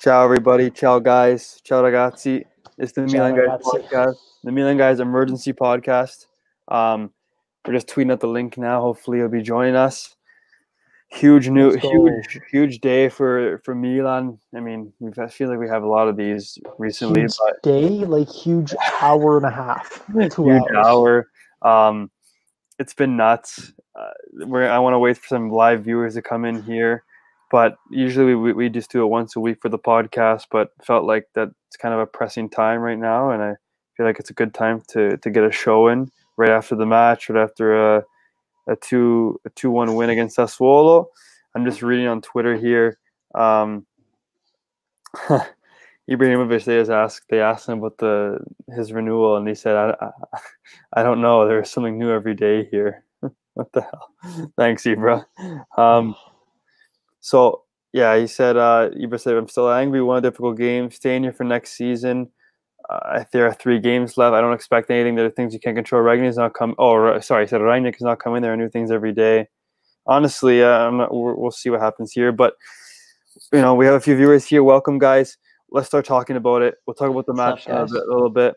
Ciao, everybody. Ciao, guys. Ciao, ragazzi. It's the Ciao, Milan Guys ragazzi. podcast, the Milan Guys emergency podcast. Um, we're just tweeting out the link now. Hopefully, you'll be joining us. Huge new, huge, huge day for for Milan. I mean, we've, I feel like we have a lot of these recently, Huge but day, like huge hour and a half, two huge hours. hour. Um, it's been nuts. Uh, we're, I want to wait for some live viewers to come in here, but usually we, we just do it once a week for the podcast. But felt like that's kind of a pressing time right now, and I feel like it's a good time to to get a show in right after the match, right after a a two a two one win against Sassuolo. I'm just reading on Twitter here. Um, Ibrahimovic, they just asked they asked him about the his renewal, and he said, "I, I, I don't know. There's something new every day here. what the hell? Thanks, Ibra." Um, so yeah, he said, uh, Ibra said, "I'm still angry. Won a difficult game. Staying here for next season. Uh, there are three games left. I don't expect anything. There are things you can't control. Ragnar is not coming. Oh, sorry, he said Ragnar is not coming. There are new things every day. Honestly, uh, I'm not. We'll, see what happens here, but." You know, we have a few viewers here. Welcome, guys let's start talking about it. We'll talk about the What's match up, a, bit, a little bit.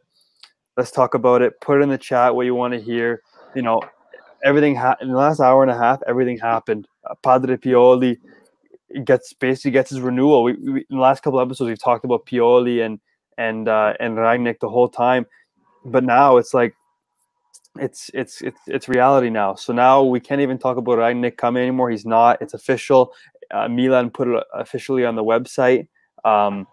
Let's talk about it. Put it in the chat what you want to hear. You know, everything ha- in the last hour and a half. Everything happened. Uh, Padre Pioli gets basically gets his renewal. We, we in the last couple episodes we've talked about Pioli and and uh, and Rangnick the whole time, but now it's like it's it's it's it's reality now. So now we can't even talk about Rangnick coming anymore. He's not. It's official. Uh, Milan put it officially on the website. Um,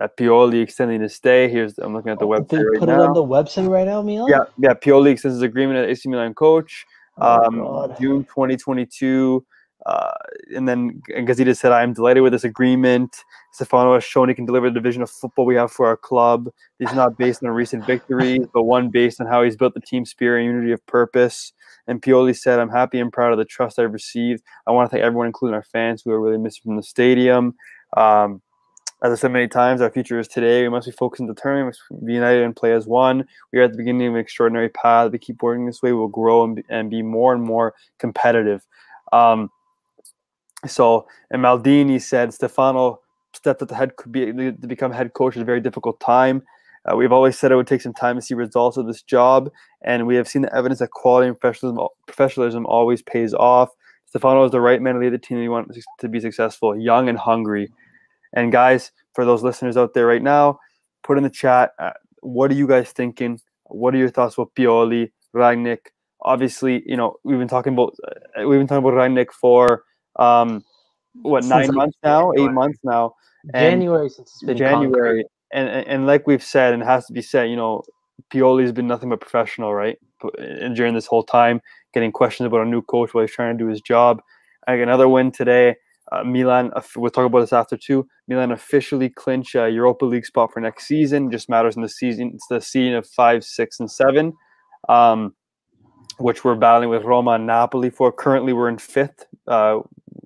that Pioli extending his stay. Here's I'm looking at the They website right put now. it on the website right now, Milan. yeah, yeah. Pioli extends his agreement at AC Milan coach. Oh, Um, God. June 2022. Uh, and then Gazidis said, I am delighted with this agreement. Stefano has shown he can deliver the division of football we have for our club. He's not based on recent victories, but one based on how he's built the team spirit and unity of purpose. And Pioli said, I'm happy and proud of the trust I've received. I want to thank everyone, including our fans, who are really missing from the stadium. Um, as I said many times, our future is today. We must be focused and determined. We must be united and play as one. We are at the beginning of an extraordinary path. If we keep working this way, we'll grow and be, and be more and more competitive. Um, so, and Maldini said Stefano stepped at the head could be to become head coach at a very difficult time. Uh, we've always said it would take some time to see results of this job, and we have seen the evidence that quality and professionalism, professionalism always pays off. Stefano is the right man to lead the team we want to be successful, young and hungry. And guys, for those listeners out there right now, put in the chat. Uh, what are you guys thinking? What are your thoughts about Pioli, Rangnick? Obviously, you know we've been talking about uh, we've been talking about Rangnick for um, what Since, nine months now, eight months now, and January since it's been January. And, and and like we've said, and it has to be said, you know, Pioli's been nothing but professional, right? And during this whole time, getting questions about a new coach while he's trying to do his job. Like another win today. Uh, Milan, we'll talk about this after too. Milan officially clinch a Europa League spot for next season. Just matters in the season. It's the season of five, six, and seven, um, which we're battling with Roma and Napoli for. Currently, we're in fifth, uh,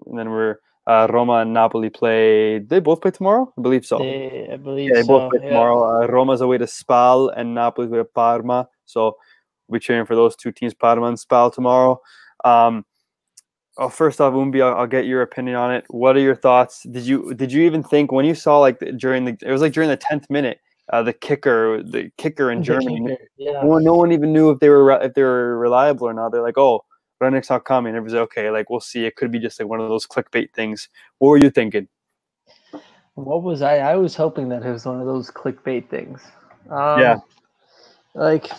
and then we're uh, Roma and Napoli play. They both play tomorrow, I believe so. They, I believe Yeah, they so. both play yeah. tomorrow. Uh, Roma's away to Spal and Napoli's away to Parma. So we're cheering for those two teams, Parma and Spal, tomorrow. Um, oh, first off, Umbi, I'll, I'll get your opinion on it. What are your thoughts? Did you did you even think when you saw like during the it was like during the tenth minute, uh, the kicker the kicker in Germany, kicker, Yeah. no one, no one even knew if they were re- if they were reliable or not. They're like, oh, Not coming. Everybody's like, okay, like we'll see. It could be just like one of those clickbait things. What were you thinking? What was I? I was hoping that it was one of those clickbait things. Um, Yeah. Like,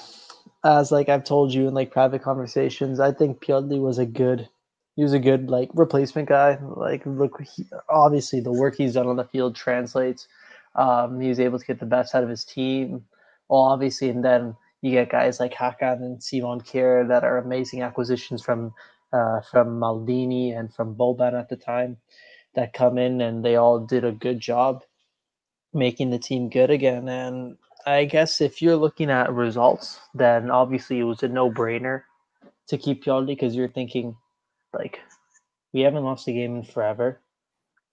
as like I've told you in like private conversations, I think Pioli was a good, he was a good like replacement guy. Like, look, he, obviously the work he's done on the field translates. Um, he was able to get the best out of his team. Well, obviously, and then you get guys like Hakan and Simon Kjær that are amazing acquisitions from uh, from Maldini and from Boban at the time that come in and they all did a good job making the team good again. And I guess if you're looking at results, then obviously it was a no brainer to keep Pioli because you're thinking, like, we haven't lost a game in forever.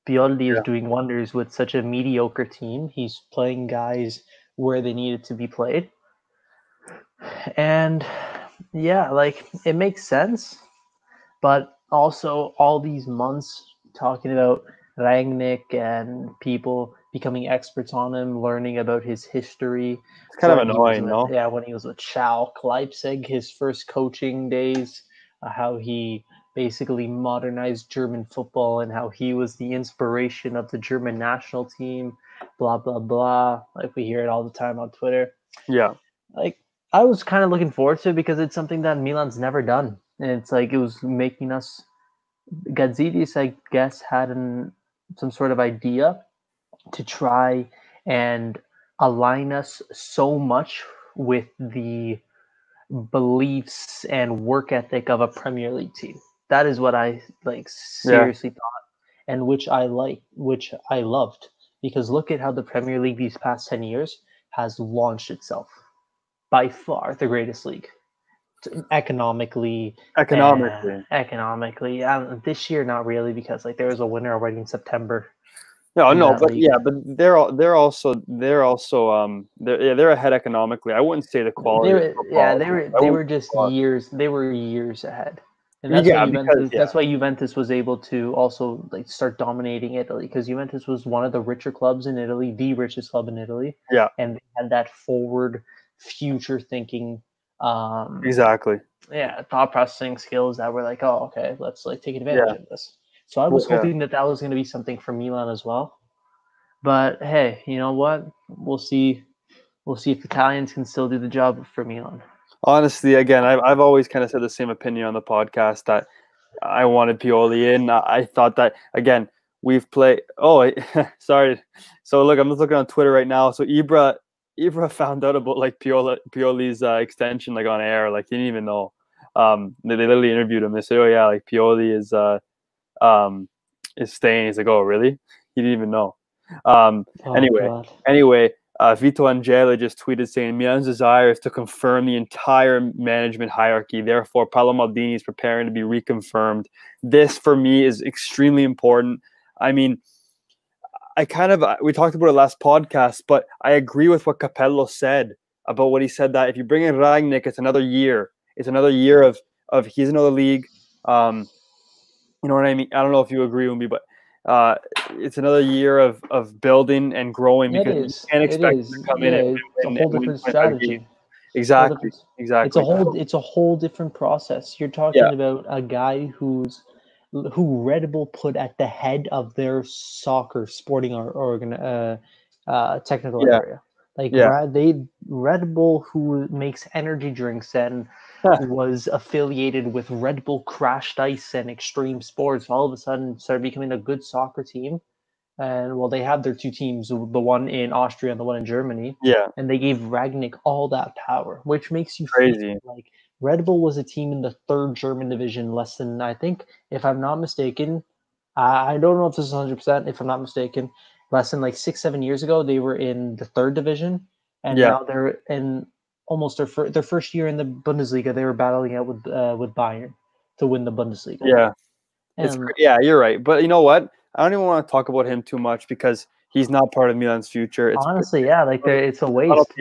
Pioli is doing wonders with such a mediocre team. He's playing guys where they needed to be played. And yeah, like it makes sense. But also all these months talking about Rangnick and people becoming experts on him, learning about his history. It's kind of when he was annoying, with- no? Yeah, when he was with Schalke, Leipzig, his first coaching days, uh, how he basically modernized German football and how he was the inspiration of the German national team. Blah blah blah. Like we hear it all the time on Twitter Yeah, like I was kind of looking forward to it because it's something that Milan's never done, and it's like it was making us. Gazidis, I guess, had an some sort of idea to try and align us so much with the beliefs and work ethic of a Premier League team. That is what I like seriously thought, and which I like, which I loved, because look at how the Premier League these past ten years has launched itself by far the greatest league economically economically. economically um, this year not really because like there was a winner already in september No, in no, but league. yeah, but they're all they're also they're also um they're yeah they're ahead economically. I wouldn't say the quality. they were, yeah they were they were just years they were years ahead and that's Yeah, why because- Juventus, yeah. that's why Juventus was able to also like start dominating Italy because Juventus was one of the richer clubs in Italy, the richest club in Italy. Yeah. and they had that forward, future thinking, um, Exactly. yeah thought processing skills that were like oh okay let's like take advantage Yeah. of this so i was Yeah. hoping that that was going to be something for milan as well but hey you know what we'll see we'll see if the italians can still do the job for milan Honestly, again, I've I've always kind of said the same opinion on the podcast that I wanted Pioli in. I, I thought that again we've played. Oh, sorry. So look, I'm just looking on Twitter right now. So Ibra Ibra found out about like Pioli Pioli's uh, extension like on air. Like he didn't even know. Um, they, they literally interviewed him. They said, "Oh yeah, like Pioli is uh, um, is staying." He's like, "Oh really?" He didn't even know. Um, Oh, Anyway, God. Anyway, uh, Vitiello just tweeted saying Milan's desire is to confirm the entire management hierarchy. Therefore, Paolo Maldini is preparing to be reconfirmed. This, for me, is extremely important. I mean, I kind of we talked about it last podcast, but I agree with what Capello said about what he said that if you bring in Rangnick, it's another year. It's another year of of he's another league. Um, you know what I mean? I don't know if you agree with me, but uh, it's another year of of building and growing because is you can't expect to come yeah, in and it's a whole different 25 strategy exactly, different- exactly. it's a whole it's a whole different process you're talking Yeah. about a guy who's who red bull put at the head of their soccer sporting or organ uh, uh technical Yeah. area like Yeah. They red bull who makes energy drinks and was affiliated with red bull crashed ice and extreme sports all of a sudden started becoming a good soccer team and well they have their two teams the one in austria and the one in germany yeah, and they gave Rangnick all that power, which makes you Crazy. feel like Red Bull was a team in the third German division, less than I think, if I'm not mistaken. I I don't know if this is 100. percent If I'm not mistaken, less than like six, seven years ago, they were in the third division, and Yeah. now they're in almost their fir- their first year in the Bundesliga. They were battling out with uh, with Bayern to win the Bundesliga. yeah. It's yeah, you're right. But you know what? I don't even want to talk about him too much because he's not part of Milan's future. It's honestly, yeah, like it's a waste.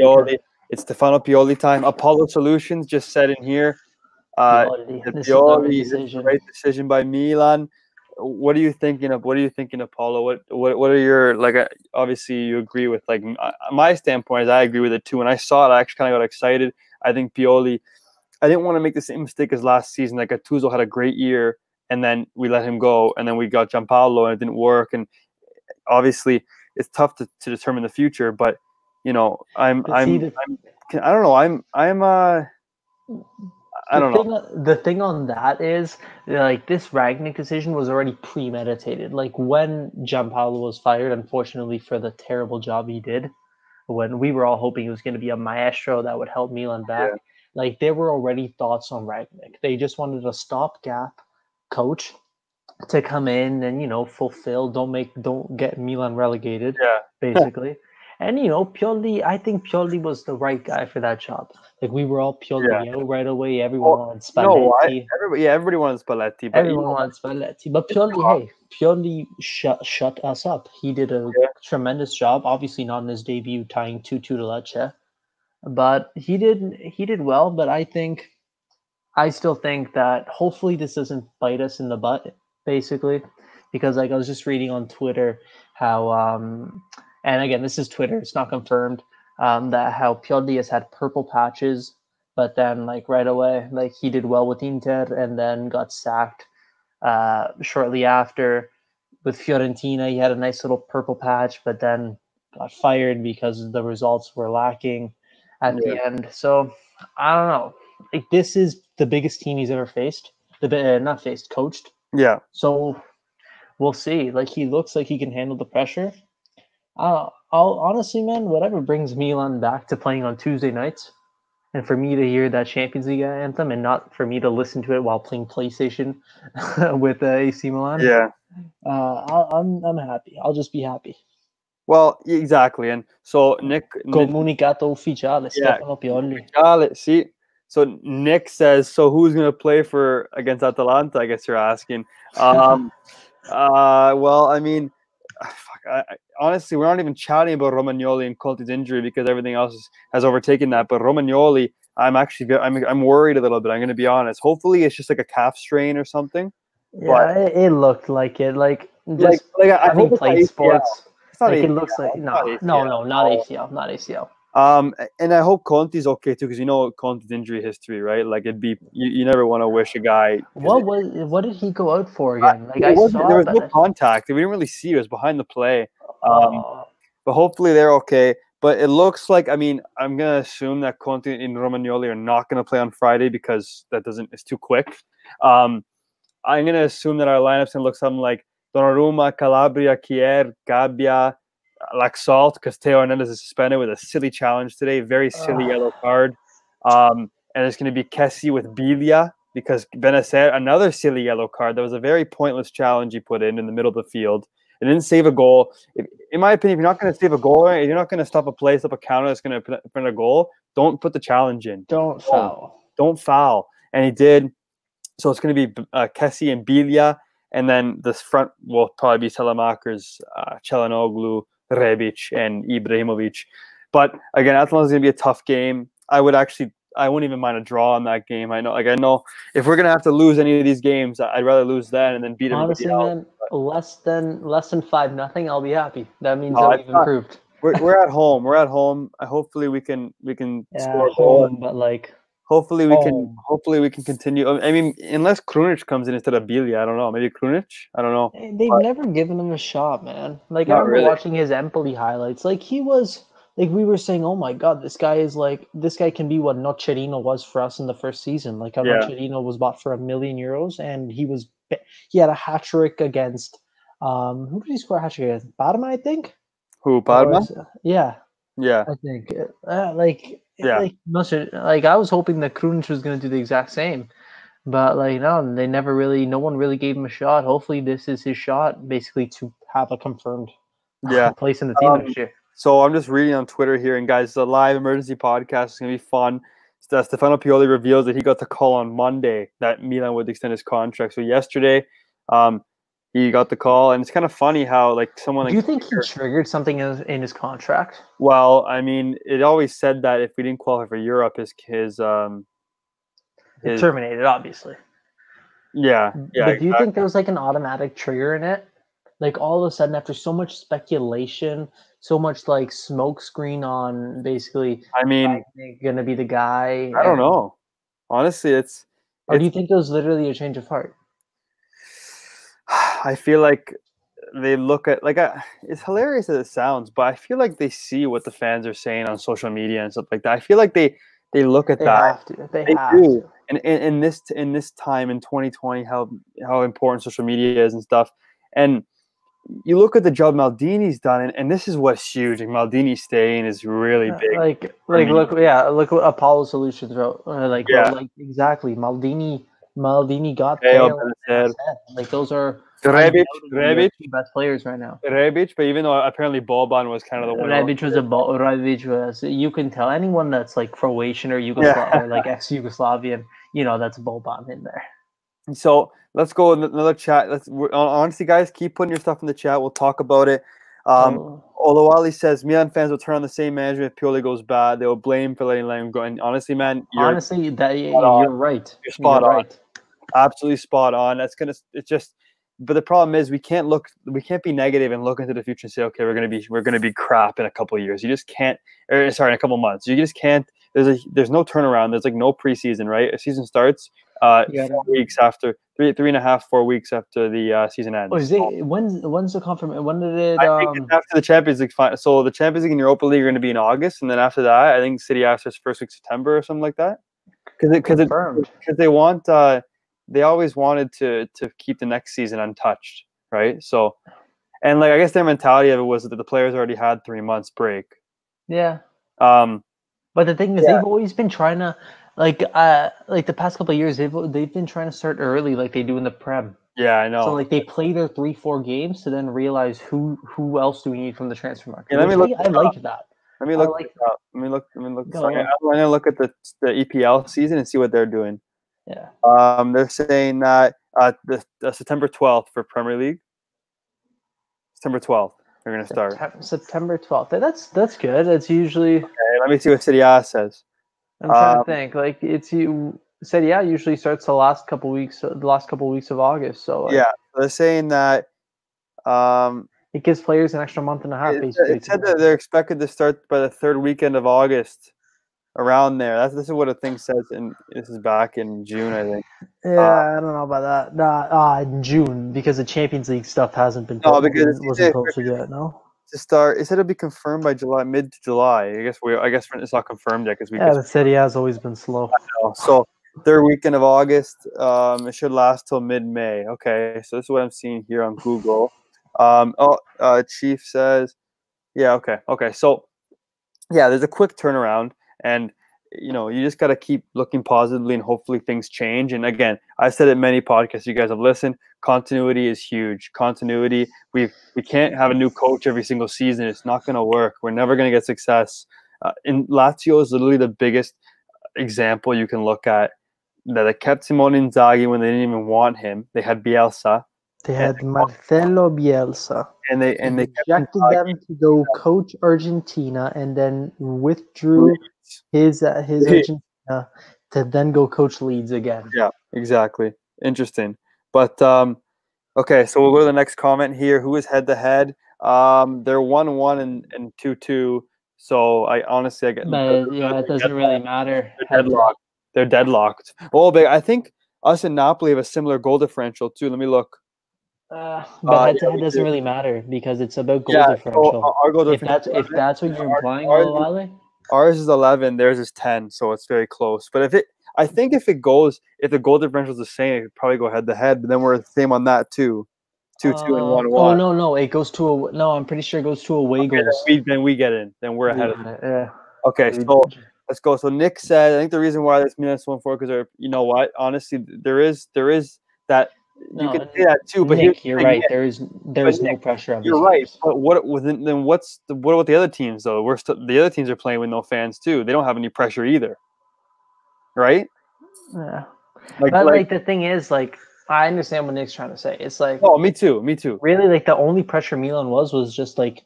It's Stefano Pioli time. Apollo Solutions just said in here. Uh, Pioli, is decision. great decision by Milan. What are you thinking of? What are you thinking Paulo? What what what are your like? uh, Obviously, you agree with like uh, my standpoint is I agree with it too. When I saw it, I actually kind of got excited. I think Pioli. I didn't want to make the same mistake as last season. Like Gattuso had a great year, and then we let him go, and then we got Giampaolo, and it didn't work. And obviously, it's tough to, to determine the future. But you know, I'm But I'm, see, the- I'm I don't know. I'm I'm uh I don't the know. Thing, the thing on that is, like, this Rangnick decision was already premeditated. Like, when Giampaolo was fired, unfortunately for the terrible job he did, when we were all hoping he was going to be a maestro that would help Milan back, Yeah. like, there were already thoughts on Rangnick. They just wanted a stopgap coach to come in and, you know, fulfill, don't make, don't get Milan relegated Yeah. basically. And you know, Pioli, I think Pioli was the right guy for that job. Like we were all Pioli out right away. Everyone Well, wanted No, I, Spalletti. everybody, yeah, everybody wants Spalletti, but Everyone wanted Spalletti. But Pioli, hey, Pioli shut shut us up. He did a Yeah. tremendous job. Obviously not in his debut tying two two to Lecce. But he did he did well, but I think I still think that hopefully this doesn't bite us in the butt, basically. because like I was just reading on Twitter how um and again this is Twitter, it's not confirmed, um that how Pioli has had purple patches, but then like right away, like he did well with Inter and then got sacked uh shortly after. With Fiorentina, he had a nice little purple patch, but then got fired because the results were lacking at Yeah. the end. So I don't know. Like this is the biggest team he's ever faced. The uh, not faced, coached. Yeah. So we'll see. Like he looks like he can handle the pressure. Uh, I'll honestly, man, whatever brings Milan back to playing on Tuesday nights, and for me to hear that Champions League anthem, and not for me to listen to it while playing PlayStation with uh, AC Milan. Yeah. Uh, I'll, I'm I'm happy. I'll just be happy. Well, exactly. And so Nick, Nick Comunicato ufficiale, Yeah. Stefano Pioli. it. See, so Nick says, so who's going to play for against Atalanta? I guess you're asking. Um, uh, well, I mean, Ah, fuck, I, I, honestly, we're not even chatting about Romagnoli and Conti's injury because everything else is, has overtaken that. But Romagnoli, I'm actually, I'm, I'm worried a little bit. I'm going to be honest. Hopefully, it's just like a calf strain or something. Yeah, it, it looked like it. Like Like, just like I, I having hope played sports, like it looks like no, not no, no, not. ACL, not ACL. Um, and I hope Conti's okay too, because you know Conti's injury history, right? Like it'd be you, you never want to wish a guy. What it- was what did he go out for again? Like I saw there was no contact. We didn't really see. It was behind the play. Um, Oh, but hopefully they're okay. But it looks like I mean I'm gonna assume that Conti and Romagnoli are not gonna play on Friday because that doesn't it's too quick. Um, I'm gonna assume that our lineup's gonna look something like Donnarumma, Calabria, Kjær, Gabbia, Laxalt, because Theo Hernandez is suspended with a silly challenge today, very silly Ugh. yellow card. Um, and it's gonna be Kessie with Biglia because Bennacer, another silly yellow card. That was a very pointless challenge he put in in the middle of the field. It didn't save a goal. If, in my opinion, if you're not going to save a goal, if you're not going to stop a play, stop a counter that's going to put print a goal, don't put the challenge in. don't foul. Don't foul. And he did. So it's going to be uh, Kessie and Biglia. And then this front will probably be Saelemaekers, uh, Çalhanoğlu, Rebic, and Ibrahimovic. But again, Atalanta's going to be a tough game. I would actually, I wouldn't even mind a draw in that game. I know, like, I know if we're going to have to lose any of these games, I'd rather lose that and then beat them. Honestly, man, less than less than five nothing, I'll be happy. That means no, that we've not- improved. we're, we're at home. We're at home. Hopefully we can we can Yeah, score a goal. home, but like Hopefully we can hopefully we can continue. I mean, unless Krunic comes in instead of Biglia, I don't know. Maybe Krunic. I don't know. eh, they've But- never given him a shot, man. Like I remember really. watching his Empoli highlights. Like he was like we were saying, oh my god, this guy is like this guy can be what Nocerino was for us in the first season. Like how Yeah. Nocerino was bought for a million euros, and he was he had a hat trick against um who did he score a hat trick against? Parma, I think. Who Parma? Yeah, Yeah, I think. Uh, like Yeah. like like I was hoping that Krunic was going to do the exact same. But like no, they never really. No one really gave him a shot. Hopefully, this is his shot, basically to have a confirmed yeah. place in the team Um, next year. So I'm just reading on Twitter here, and guys, the live emergency podcast is gonna be fun. Uh, Stefano Pioli reveals that he got the call on Monday that Milan would extend his contract. So yesterday, um, he got the call, and it's kind of funny how like someone Do you think he triggered something in his, contract? Well, I mean, it always said that if we didn't qualify for Europe, his his um his Terminated, obviously. yeah yeah. but do you exactly. think there was like an automatic trigger in it? Like all of a sudden, after so much speculation, so much like smoke screen on basically I mean, going to be the guy. I don't know. Honestly, it's Or do you think it was literally a change of heart? I feel like they look at like I, it's hilarious as it sounds, but I feel like they see what the fans are saying on social media and stuff like that. I feel like they they look at They that have to. They, They have do. to. and in, this in this time in 2020 how how important social media is and stuff and you look at the job Maldini's done and, and this is what's huge and Maldini staying is really big Like, like, mean- look, yeah, look what Apollo Solutions wrote. Uh, like, Yeah. like exactly. Maldini, Maldini got Bale, Bale and Bennacer. Bennacer. Like, those are Rebic, Rebic, best players right now. Rebic, but even though apparently Boban was kind of the one Rebic was a ball. Rebic was. You can tell anyone that's like Croatian or Yugoslav Yeah. or like ex-Yugoslavian. You know, that's Boban in there. So let's go another chat. Let's we're, honestly, guys, keep putting your stuff in the chat. We'll talk about it. Um, Oh, Olawale says Milan fans will turn on the same manager if Pioli goes bad. They will blame for letting him go. And honestly, man, you're honestly, that spot on. you're right. You're spot on. right. absolutely spot on. That's gonna. It's just but the problem is we can't look we can't be negative and look into the future and say okay we're gonna be we're gonna be crap in a couple of years. You just can't. Or sorry, in a couple months. You just can't. There's a there's no turnaround. There's like no preseason, right? A season starts uh, Yeah. four weeks after three three and a half four weeks after the uh, season ends. Oh, is it, when's when's the confirm? When did it? I think Um, it's after the Champions League final. So the Champions League and Europa League are going to be in August, and then after that, I think City after first week September or something like that. Because because because they want uh, they always wanted to to keep the next season untouched, right? So, and like I guess their mentality of it was that the players already had three months break. Yeah. Um, But the thing is, Yeah. they've always been trying to, like, uh, like the past couple of years, they've they've been trying to start early, like they do in the Prem. yeah, I know. So like they play their three, four games to then realize who who else do we need from the transfer market. Yeah, let me look I, I like that. let me I look. like this. Let me look. Let me look. I'm gonna- I'm going to look at the the EPL season and see what they're doing. Yeah. Um, they're saying that uh, the, September 12th for Premier League. September 12th, they're going to start. September twelfth. That's that's good. That's usually Okay, let me see what City A says. I'm trying Um, to think. Like it's you said, yeah, usually starts the last couple weeks, uh, the last couple weeks of August. So like, Yeah, they're saying that um, it gives players an extra month and a half. it, basically, it said that they're expected to start by the third weekend of August, around there. That's this is what a thing says, and this is back in June, I think. Yeah, I don't know about that. Nah, uh, in June because the Champions League stuff hasn't been. No, because wasn't- wasn't posted yet. No. To start, it said it'll be confirmed by July, mid July. I guess we, I guess it's not confirmed yet because we Yeah, the city has always been slow. So third weekend of August. Um, it should last till mid May. Okay, so this is what I'm seeing here on Google. Um, oh, uh, Chief says, yeah, okay, okay. So yeah, there's a quick turnaround, and you know you just got to keep looking positively, and hopefully things change. And again, I said it many podcasts you guys have listened. Continuity is huge. Continuity. We we can't have a new coach every single season. It's not going to work. We're never going to get success. Uh, in Lazio is literally the biggest example you can look at that they kept Simone Inzaghi when they didn't even want him. They had Bielsa, They had Marcelo Bielsa. and they and they rejected them to go coach Argentina, and then withdrew his uh, his. Argentina to then go coach Leeds again. Yeah, exactly. Interesting. But um, okay, so we'll go to the next comment here. Who is head to head? Um, they're one one and and two two. So I honestly I get But yeah, it doesn't really matter. They're deadlocked. They're deadlocked. Oh, but I think us and Napoli have a similar goal differential too. Let me look. Uh, but Uh, to yeah, doesn't do. really matter because it's about goal yeah, so differential. our goal if that's if that's what you're implying, is- Olale, Ours is 11, theirs is 10, so it's very close. But if it, I think if it goes, if the goal differential is the same, it could probably go head to head. But then we're the same on that too, two two and Uh, one Oh one. no, no, it goes to a no. I'm pretty sure it goes to away Okay, then we then we get in. Then we're ahead of. Yeah, yeah. Okay, so let's go. So Nick said, I think the reason why this minus one four because you know what? Honestly, there is there is that you No, can say that too. But Nick, you're right. Nick, There is there is no pressure on. You're right. But what within then what's the, what about the other teams though? We're st- the other teams are playing with no fans too. They don't have any pressure either, right? Yeah. Like, But like like the thing is, like I understand what Nick's trying to say. It's like oh, me too, me too. really like the only pressure Milan was was just like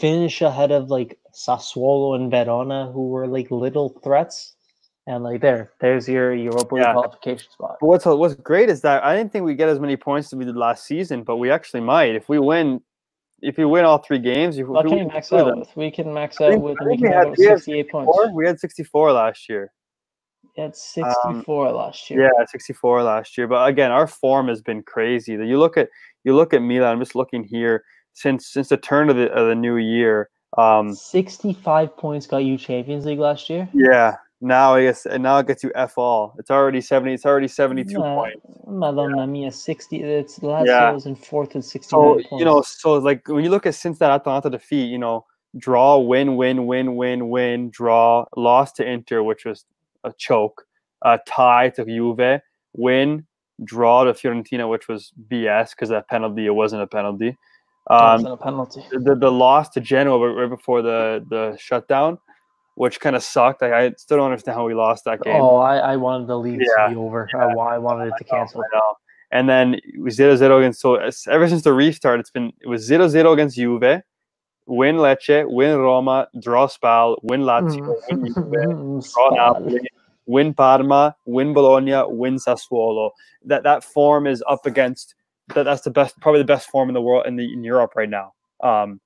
finish ahead of like Sassuolo and Verona, who were like little threats, and like there, there's your Europa League Yeah. qualification spot. But what's what's great is that I didn't think we get as many points as we did last season, but we actually might if we win. If we win all three games, if, What can we we max out them- with? We can max out think- with, we can had- have we had 68 points. We had 64 last year. We had 64 last year. Um, Yeah, 64 last year. But again, our form has been crazy. You look at you look at Milan. I'm just looking here since since the turn of the of the new year. Um, 65 points got you Champions League last year. yeah. Now I guess and now it gets you f all. It's already 70. It's already 72 Nah, points. Madonna mia, 60. It's Lazio Yeah. was in fourth with 69 So points. you know, so like when you look at since that Atalanta defeat, you know, draw, win, win, win, win, win, draw, loss to Inter, which was a choke, uh, tie to Juve, win, draw to Fiorentina, which was BS because that penalty it wasn't a penalty. Um, wasn't a penalty. the the loss to Genoa right before the the shutdown, which kind of sucked. I, I still don't understand how we lost that game. Oh, I, I wanted the league Yeah, to be over. I, wa- I wanted it to cancel. I. And then it was 0 0 against. So ever since the restart, it's been it was 0 0 against Juve, win Lecce, win Roma, draw Spal, win Lazio, win Juve, Mm. draw Napoli, win Parma, win Bologna, win Sassuolo. That that form is up against that that's the best, probably the best form in the world in the in Europe right now. Um,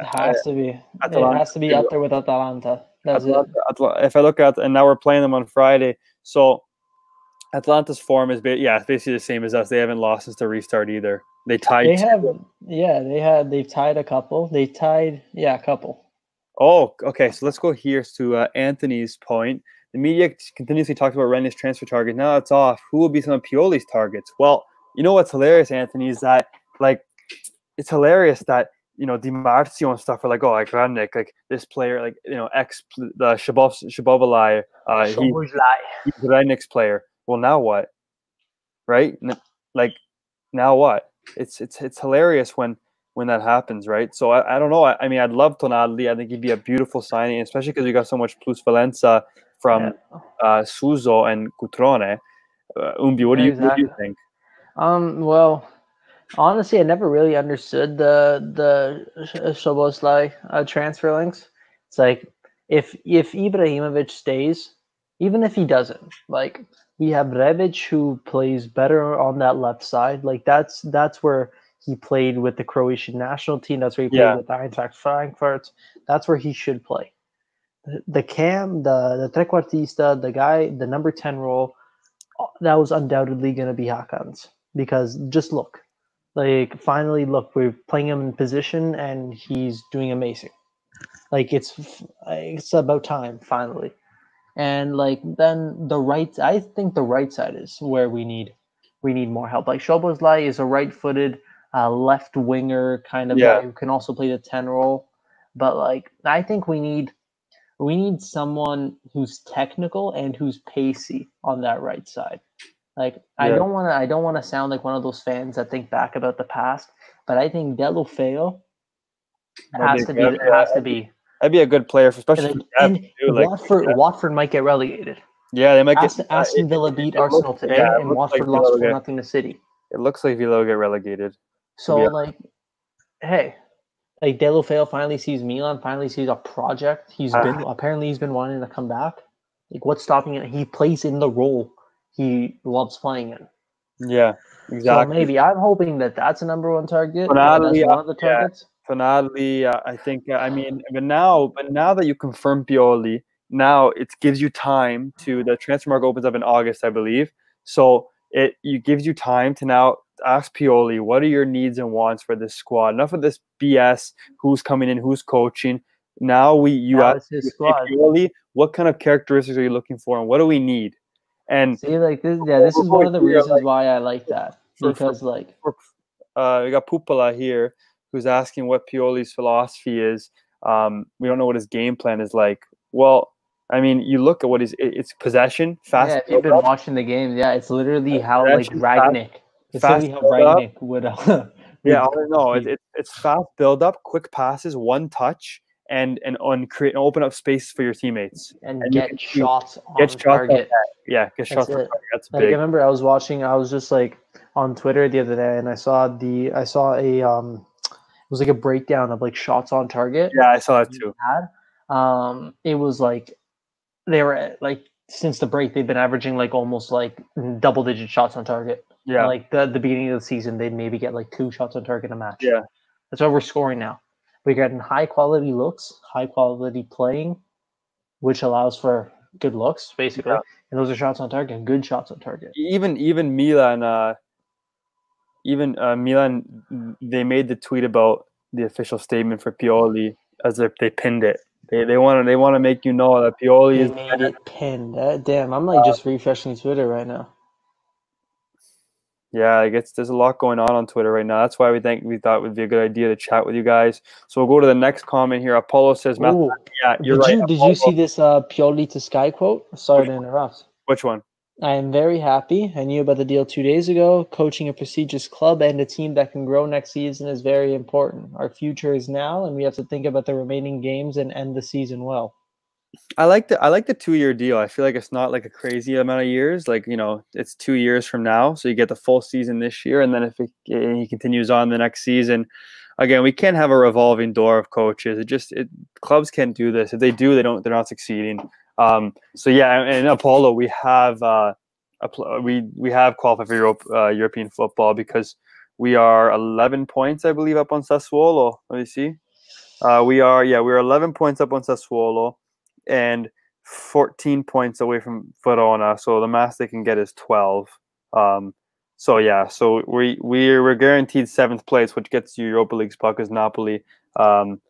It has to be. It has to be up there with Atalanta. That's. Atalanta, if I look at and now we're playing them on Friday, so Atalanta's form is ba- yeah, it's basically the same as us. They haven't lost since the restart either. They tied. They have, yeah, they had, they've tied a couple. They tied, yeah, a couple. Oh, okay. So let's go here to uh, Anthony's point. The media continuously talks about Rennes' transfer target. Now it's off. Who will be some of Pioli's targets? Well, you know what's hilarious, Anthony, is that like it's hilarious that you know Di Marzio and stuff are like, oh, like Rangnick, like this player, like you know, ex the Shabov Szoboszlai, uh, he, he's Rangnick's player. Well, now what? Right? N- Like now what? It's it's it's hilarious when when that happens, right? So I, I don't know. I, I mean, I'd love Tonali. I think he'd be a beautiful signing, especially because we got so much plusvalenza from uh, Suso and Cutrone. Uh, Umbi, what do you what do you think? Um. Well, honestly, I never really understood the the Szoboszlai uh, transfer links. It's like if if Ibrahimovic stays, even if he doesn't, like we have Rebic who plays better on that left side. Like that's that's where he played with the Croatian national team. That's where he played Yeah. with Eintracht Frankfurt. That's where he should play. The, the cam, the the trequartista, the guy, the number ten role, uh, that was undoubtedly going to be Hakan's because just look, like finally look, we're playing him in position and he's doing amazing. Like it's it's about time finally, and like then the right, I think the right side is where we need we need more help. Like Szoboszlai is a right-footed uh, left winger kind of Yeah. guy who can also play the ten role, but like I think we need we need someone who's technical and who's pacey on that right side. Like I don't want to I don't want to sound like one of those fans that think back about the past, but I think Deulofeu That'd has to be good, has yeah. to be That'd be a good player, for, especially for and too, like, Watford yeah. Watford might get relegated. yeah, they might get. Aston, uh, Aston Villa beat it looks- Arsenal today, yeah, and Watford like lost Villa will four get- nothing to City. It looks like Villa will get relegated. So Yeah. like, hey, like Deulofeu finally sees Milan, finally sees a project. He's Ah. been apparently he's been wanting to come back. Like, what's stopping it? He plays in the role he loves playing in. Yeah, So exactly. maybe I'm hoping that that's a number one target. That's one of the yeah. targets. Finale, uh, I think. Uh, I mean, but now, but now that you confirm Pioli, now it gives you time to the transfer market opens up in August, I believe. So it you gives you time to now ask Pioli, what are your needs and wants for this squad? Enough of this BS. Who's coming in? Who's coaching? Now we you Now ask his squad. Pioli, what kind of characteristics are you looking for, and what do we need? And See, like this, yeah, this is one of the reasons like- why I like that For- for- because, like, uh, we got Pupala here who's asking what Pioli's philosophy is. Um, we don't know what his game plan is like. Well, I mean, you look at what it- it's possession, fast. yeah, if you've been build-up, watching the games, yeah, it's literally how like Actually, fast- Rangnick. It's fast literally how. Rangnick would. Uh, yeah, I don't know. It, it, it's fast build up, quick passes, one touch, and and on create and open up space for your teammates. and, and get shots on Get shots target. Yeah, get shots. on target, That's Like I remember I was watching I was just like on Twitter the other day and I saw the I saw a um it was like a breakdown of like shots on target. Yeah, I saw that too. had. Um it was like they were at, like since the break they've been averaging like almost like double digit shots on target. Yeah, Like the the beginning of the season they'd maybe get like two shots on target in a match. Yeah. That's why we're scoring now. We're getting high quality looks, high quality playing, which allows for good looks, basically. Yeah. And those are shots on target, good shots on target. even even Milan, uh, even uh, Milan, they made the tweet about the official statement for Pioli as if they pinned it. They they want to they want to make you know that Pioli They is made it pinned. Uh, damn, I'm like just refreshing Twitter right now. Yeah, I guess there's a lot going on on Twitter right now. That's why we think we thought it would be a good idea to chat with you guys. So we'll go to the next comment here. Apollo says, "Math- Ooh, "Yeah, you're did right." you did Apollo- you see this uh, Pioli to Sky quote? Sorry to interrupt. which one? I am very happy. I knew about the deal two days ago. Coaching a prestigious club and a team that can grow next season is very important. Our future is now, and we have to think about the remaining games and end the season well. I like the I like the two year deal. I feel like it's not like a crazy amount of years. Like you know, it's two years from now, so you get the full season this year, and then if it, he continues on the next season, again, we can't have a revolving door of coaches. It just it, clubs can't do this. If they do, they don't. They're not succeeding. Um, so yeah, and Apollo, we have uh, a we we have qualified for Europe, uh, European football because we are 11 points, I believe, up on Sassuolo. Let me see. Uh, we are, yeah, we're 11 points up on Sassuolo and 14 points away from Verona. So the max they can get is 12. Um, so yeah, so we we're, we're guaranteed seventh place, which gets you Europa League spot because Napoli, um,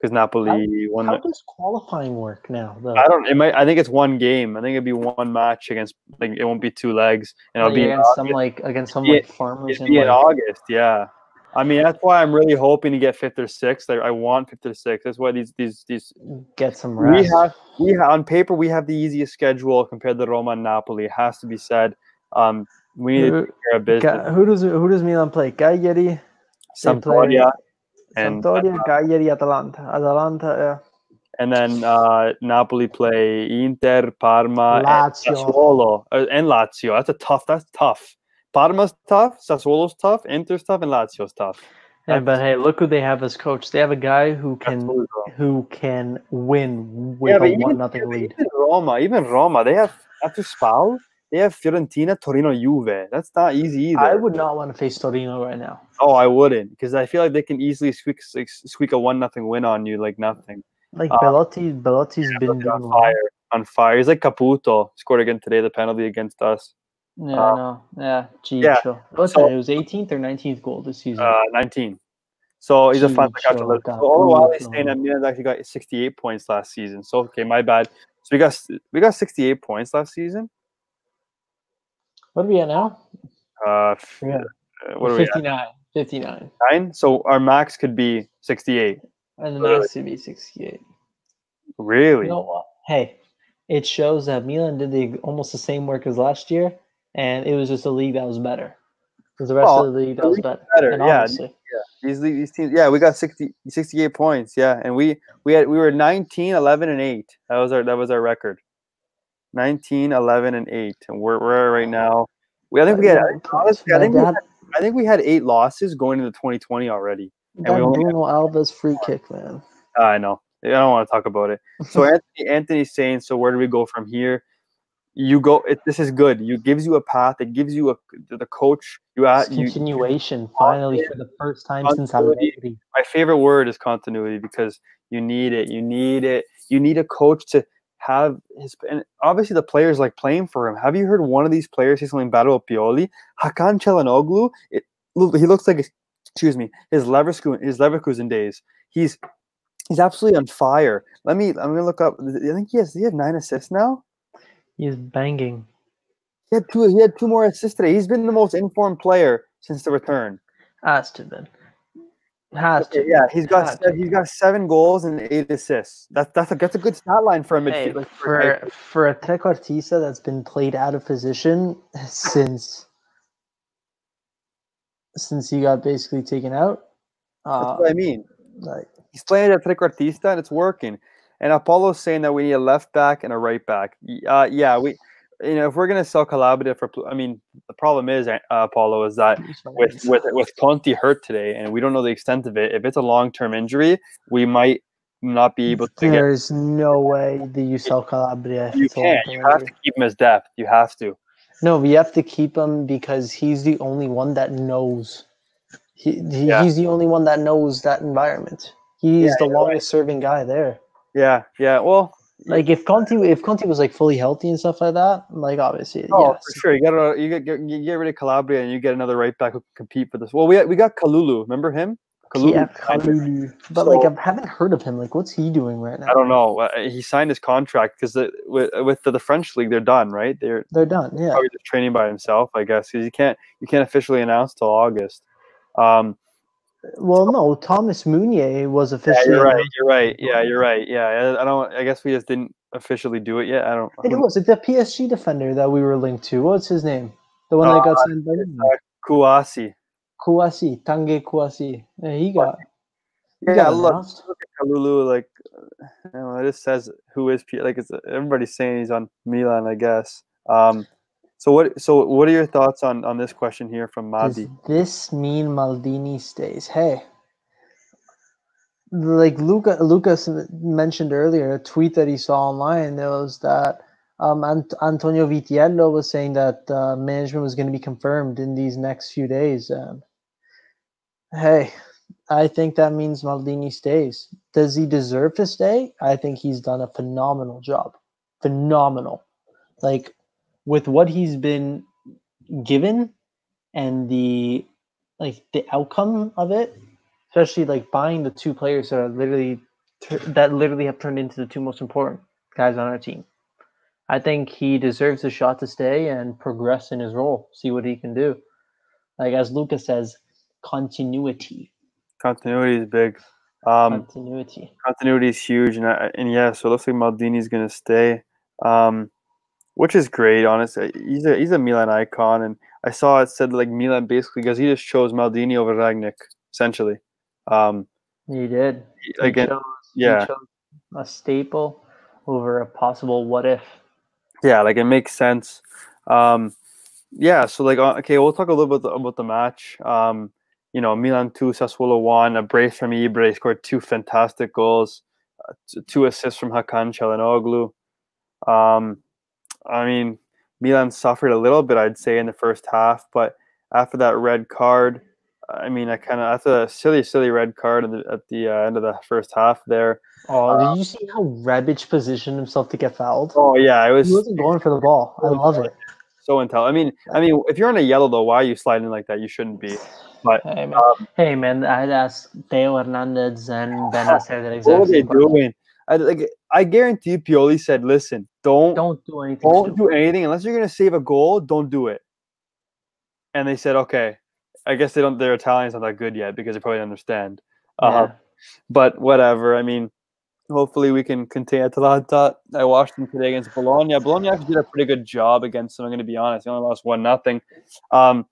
because Napoli How, won. how the- does qualifying work now? Though? I don't. It might. I think it's one game. I think it'd be one match against. Like it won't be two legs, and it'll Like, be against some like against some like farmers It'd in in like, August. Yeah. I mean, that's why I'm really hoping to get fifth or sixth. Like, I want fifth or sixth. That's why these these these get some we have we have on paper we have the easiest schedule compared to Roma and Napoli. It has to be said. Um, we need to who, take care of business. Ga- who does who does Milan play? Cagliari, Sampdoria, and Sampdoria, Cagliari, Atalanta, Atalanta. and then uh, Napoli play Inter, Parma, Lazio. and Sassuolo, uh, and Lazio. That's a tough. That's tough. Parma's tough. Sassuolo's tough. Inter's tough, and Lazio's tough. Yeah. yeah, but hey, look who they have as coach. They have a guy who can who can win with Yeah, a one nothing lead. Even Roma, even Roma, they have after Spal, they have Fiorentina, Torino, Juve. That's not easy either. I would not want to face Torino right now. Oh, I wouldn't, because I feel like they can easily squeak squeak a one nothing win on you like nothing. Like um, Belotti, Belotti's been But they're doing on fire, on fire. He's like Caputo. Scored again today, the penalty against us. Yeah, I know. Yeah, yeah, Gio. What's so- that? It was 18th or 19th goal this season. Uh, 19. So he's a fun Chicho So all the while he's that Milan's actually got 68 points last season. So okay, my bad. So we got we got 68 points last season. what are we at now? Uh, Yeah. uh, what are we at? 59. 59. Nine. So our max could be 68. And the max could be 68. Really? You know? Hey, it shows that Milan did the almost the same work as last year, and it was just a league that was better. Because the rest Well, of the league that was better. better, And yeah. obviously, These these teams. Yeah, we got 60 68 points. Yeah, and we we had we were 19, 11, and eight. That was our that was our record. 19, 11, and eight, and we're we're right now. We I think we had honestly, I think we had, I think we had eight losses going into 2020 already. that we only Bruno Alves free kick, man. I know. I don't want to talk about it. So Anthony, Anthony's saying, so where do we go from here? You go. It, this is good. You gives you a path. It gives you a the coach. You ask at you. continuation, finally, for the first time since. Allegri. My favorite word is continuity because you need it. You need it. You need a coach to have his. And obviously, the players like playing for him. Have you heard one of these players say something bad about Pioli? Hakan Çalhanoğlu. It, he looks like. Excuse me. His Leverkusen, his Leverkusen days. He's he's absolutely on fire. Let me. I'm gonna look up. I think he has. He have nine assists now? He's banging. He had two. He had two more assists today. He's been the most informed player since the return. Has to been. Has to. Yeah, he's got Had se- he's got seven goals and eight assists. That's that's a that's a good stat line for a Hey, for for a trequartista that's been played out of position since since he got basically taken out. That's Uh, what I mean. like He's playing at trequartista and it's working. And Apollo's saying that we need a left back and a right back. Uh, yeah, we, you know, if we're gonna sell Calabria for, I mean, the problem is uh, Apollo is that with with with Conti hurt today, and we don't know the extent of it. If it's a long term injury, we might not be able to get. there's no way that you sell Calabria. You can't. You have to keep him as depth. You have to. No, we have to keep him because he's the only one that knows. He, he Yeah. he's the only one that knows that environment. He's Yeah, the you're right. longest serving guy there. Yeah, yeah. Well, Like if Conti if Conti was like fully healthy and stuff like that, like obviously Oh, yes. for sure. You got you get, get you get rid of Calabria and you get another right back who can compete for this. Well, we we got Kalulu. Remember him? Kalulu. Yeah. Kalulu. But like I haven't heard of him. Like what's he doing right now? I don't know. Uh, He signed his contract because with with the, the French league, they're done, right? They're They're done. Yeah. probably just training by himself, I guess, because you can't you can't officially announce till August. Um, Well, no, Thomas Meunier was officially. yeah, you're right. You're right. Yeah, you're right. Yeah, I, I don't. I guess we just didn't officially do it yet. I don't. It was it the PSG defender that we were linked to. What's his name? The one that got Uh, signed by Kouassi. Kouassi, Tanguy Kouassi. Yeah, he got. he Yeah, got look, announced. look at Kalulu. Like, uh, you know, it just says who is P- like it's everybody's saying he's on Milan, I guess. Um, so what? So what are your thoughts on on this question here from Does this mean Maldini stays? Hey, like Luca Lucas mentioned earlier, a tweet that he saw online there was that um, Ant- Antonio Vitiello was saying that uh, management was going to be confirmed in these next few days. Um, Hey, I think that means Maldini stays. Does he deserve to stay? I think he's done a phenomenal job. Phenomenal. Like with what he's been given and the like the outcome of it, especially like buying the two players that are literally that literally have turned into the two most important guys on our team. I think he deserves a shot to stay and progress in his role, see what he can do. Like as Lucas says, continuity. Continuity is big. Um, continuity. Continuity is huge, and I, and yeah, so it looks like Maldini's going to stay, um, which is great. Honestly, he's a he's a Milan icon, and I saw it said like Milan basically because he just chose Maldini over Rangnick essentially. Um, he did. Again, he chose, yeah, he chose a staple over a possible what if. Yeah, like it makes sense. Um, yeah, so like uh, okay, we'll talk a little bit about the match. Um, you know, Milan two, Sassuolo one, a brace from Ibra. scored two fantastic goals, uh, two assists from Hakan Çalhanoğlu. Um, I mean, Milan suffered a little bit, I'd say, in the first half, but after that red card, I mean, I kind of after a silly, silly red card at the, at the uh, end of the first half there. Oh, did you see how Rebic positioned himself to get fouled? Oh yeah, I was. He wasn't going for the ball. I love it. So intelligent. I mean, I mean, if you're on a yellow though, why are you sliding like that? You shouldn't be. But hey man, um, hey, man I'd ask Theo Hernandez and Ben Hacer that exactly. What are they doing? I, like, I guarantee Pioli said, "Listen, don't don't do anything. Don't do anything unless you're going to save a goal. Don't do it." And they said, "Okay." I guess they don't. Their Italian's not that good yet because they probably understand. Uh, yeah. Uh, but whatever. I mean, hopefully we can contain Atalanta. I watched them today against Bologna. Bologna actually did a pretty good job against them. I'm going to be honest. They only lost one nothing. Um,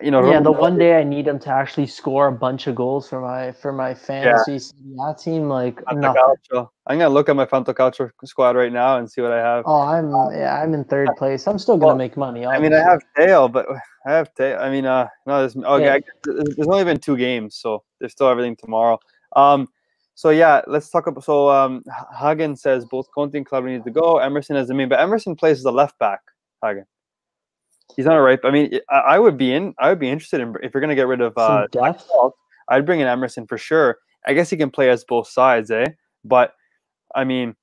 you know, yeah. The one day I need him to actually score a bunch of goals for my for my fantasy yeah. team, like I'm gonna look at my Fantacalcio squad right now and see what I have. Oh, I'm yeah, I'm in third place. I'm still gonna well, make money. Obviously. I mean, I have Dale, but I have Dale. I mean, uh, no, there's okay. Yeah. there's only been two games, so there's still everything tomorrow. Um, so yeah, let's talk about. So um, Hagen says both Conte and Club need to go. Emerson as the main, but Emerson plays as a left back. Hagen. He's not a right. I mean, I, I would be in. I would be interested in if you're going to get rid of. Uh, I'd bring in Emerson for sure. I guess he can play as both sides, eh? But I mean,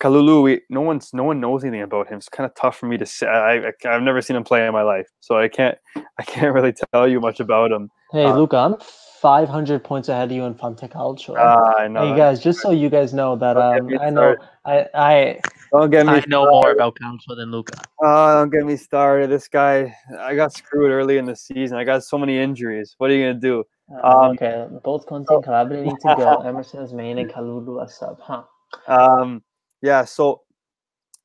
Kalulu, we, no one's no one knows anything about him. It's kind of tough for me to say. I, I have never seen him play in my life, so I can't I can't really tell you much about him. Hey, uh, Luca, I'm 500 points ahead of you in Fantacalcio. Uh, I know. Hey guys, just so you guys know that um, I know I I don't get me. I know more about Calcio than Luca. Oh, don't get me started. This guy, I got screwed early in the season. I got so many injuries. What are you gonna do? Uh, um, okay, both Conte and Calabria need to go. Emerson is main and Kalulu as sub, huh? Um, yeah. So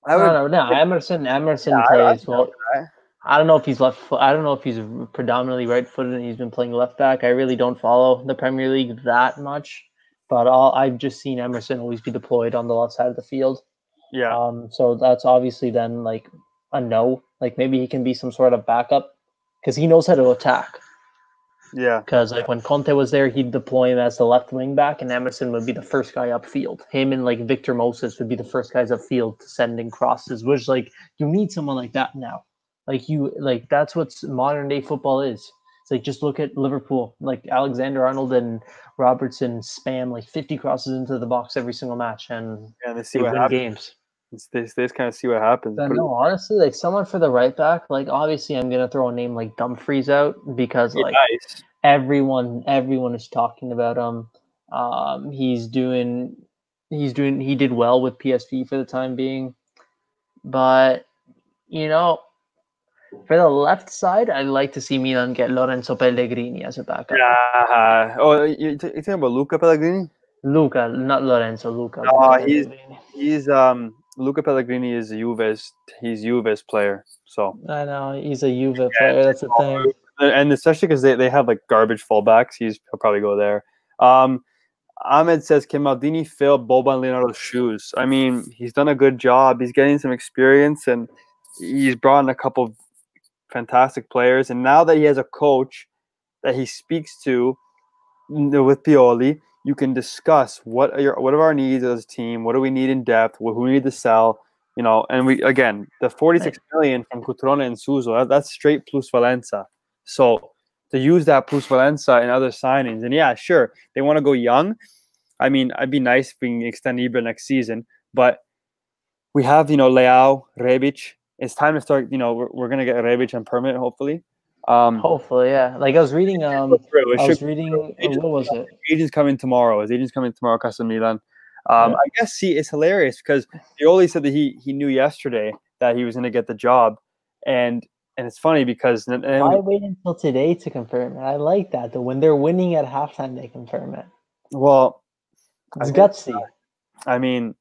I would, no, no, no. Emerson, Emerson yeah, plays I, well. I don't know if he's left. I don't know if he's predominantly right-footed and he's been playing left back. I really don't follow the Premier League that much, but all, I've just seen Emerson always be deployed on the left side of the field. Yeah. Um, so that's obviously then like a no. Like maybe he can be some sort of backup because he knows how to attack. Yeah. Because like when Conte was there, he'd deploy him as the left wing back, and Emerson would be the first guy upfield. Him and like Victor Moses would be the first guys upfield to sending crosses. Which like you need someone like that now. Like you like that's what modern day football is. It's like just look at Liverpool. Like Alexander Arnold and Robertson spam like 50 crosses into the box every single match, and yeah, they see they what happens. games. They, they just kind of see what happens. But no, honestly, like someone for the right back, like obviously I'm gonna throw a name like Dumfries out because like nice. everyone everyone is talking about him. Um, he's doing he's doing he did well with PSV for the time being, but you know for the left side, I'd like to see Milan get Lorenzo Pellegrini as a backup. Yeah. Oh, you, you talking about Luca Pellegrini? Luca, not Lorenzo. Luca. No, he's he's um Luca Pellegrini is a Juve's he's Juve's player. So I know he's a Juve yeah, player. That's the thing. And especially because they, they have like garbage fullbacks, he's he'll probably go there. Um, Ahmed says, "Can Maldini fill Boban Leonardo's shoes?" I mean, he's done a good job. He's getting some experience, and he's brought in a couple fantastic players. And now that he has a coach that he speaks to with Pioli, you can discuss what are your what are our needs as a team, what do we need in depth, who we need to sell, you know. And we again the 46 million from Cutrone and Suso, that, that's straight plusvalenza. So to use that plusvalenza and other signings. And yeah, sure, they want to go young. I mean, I'd be nice if we can extend Ibra next season, but we have, you know, Leao, Rebic. It's time to start, you know, we're, we're going to get Rebic on permit, hopefully. Um, Hopefully, yeah. Like I was reading, um, I was reading, uh, what was it? agent's coming tomorrow. His agent's coming tomorrow, Casa Milan. Um, Yeah. I guess see, it's hilarious because Pioli said that he he knew yesterday that he was going to get the job, and and it's funny because and, Why wait until today to confirm it? I like that. Though when they're winning at halftime, they confirm it. well, It's I gutsy. I mean,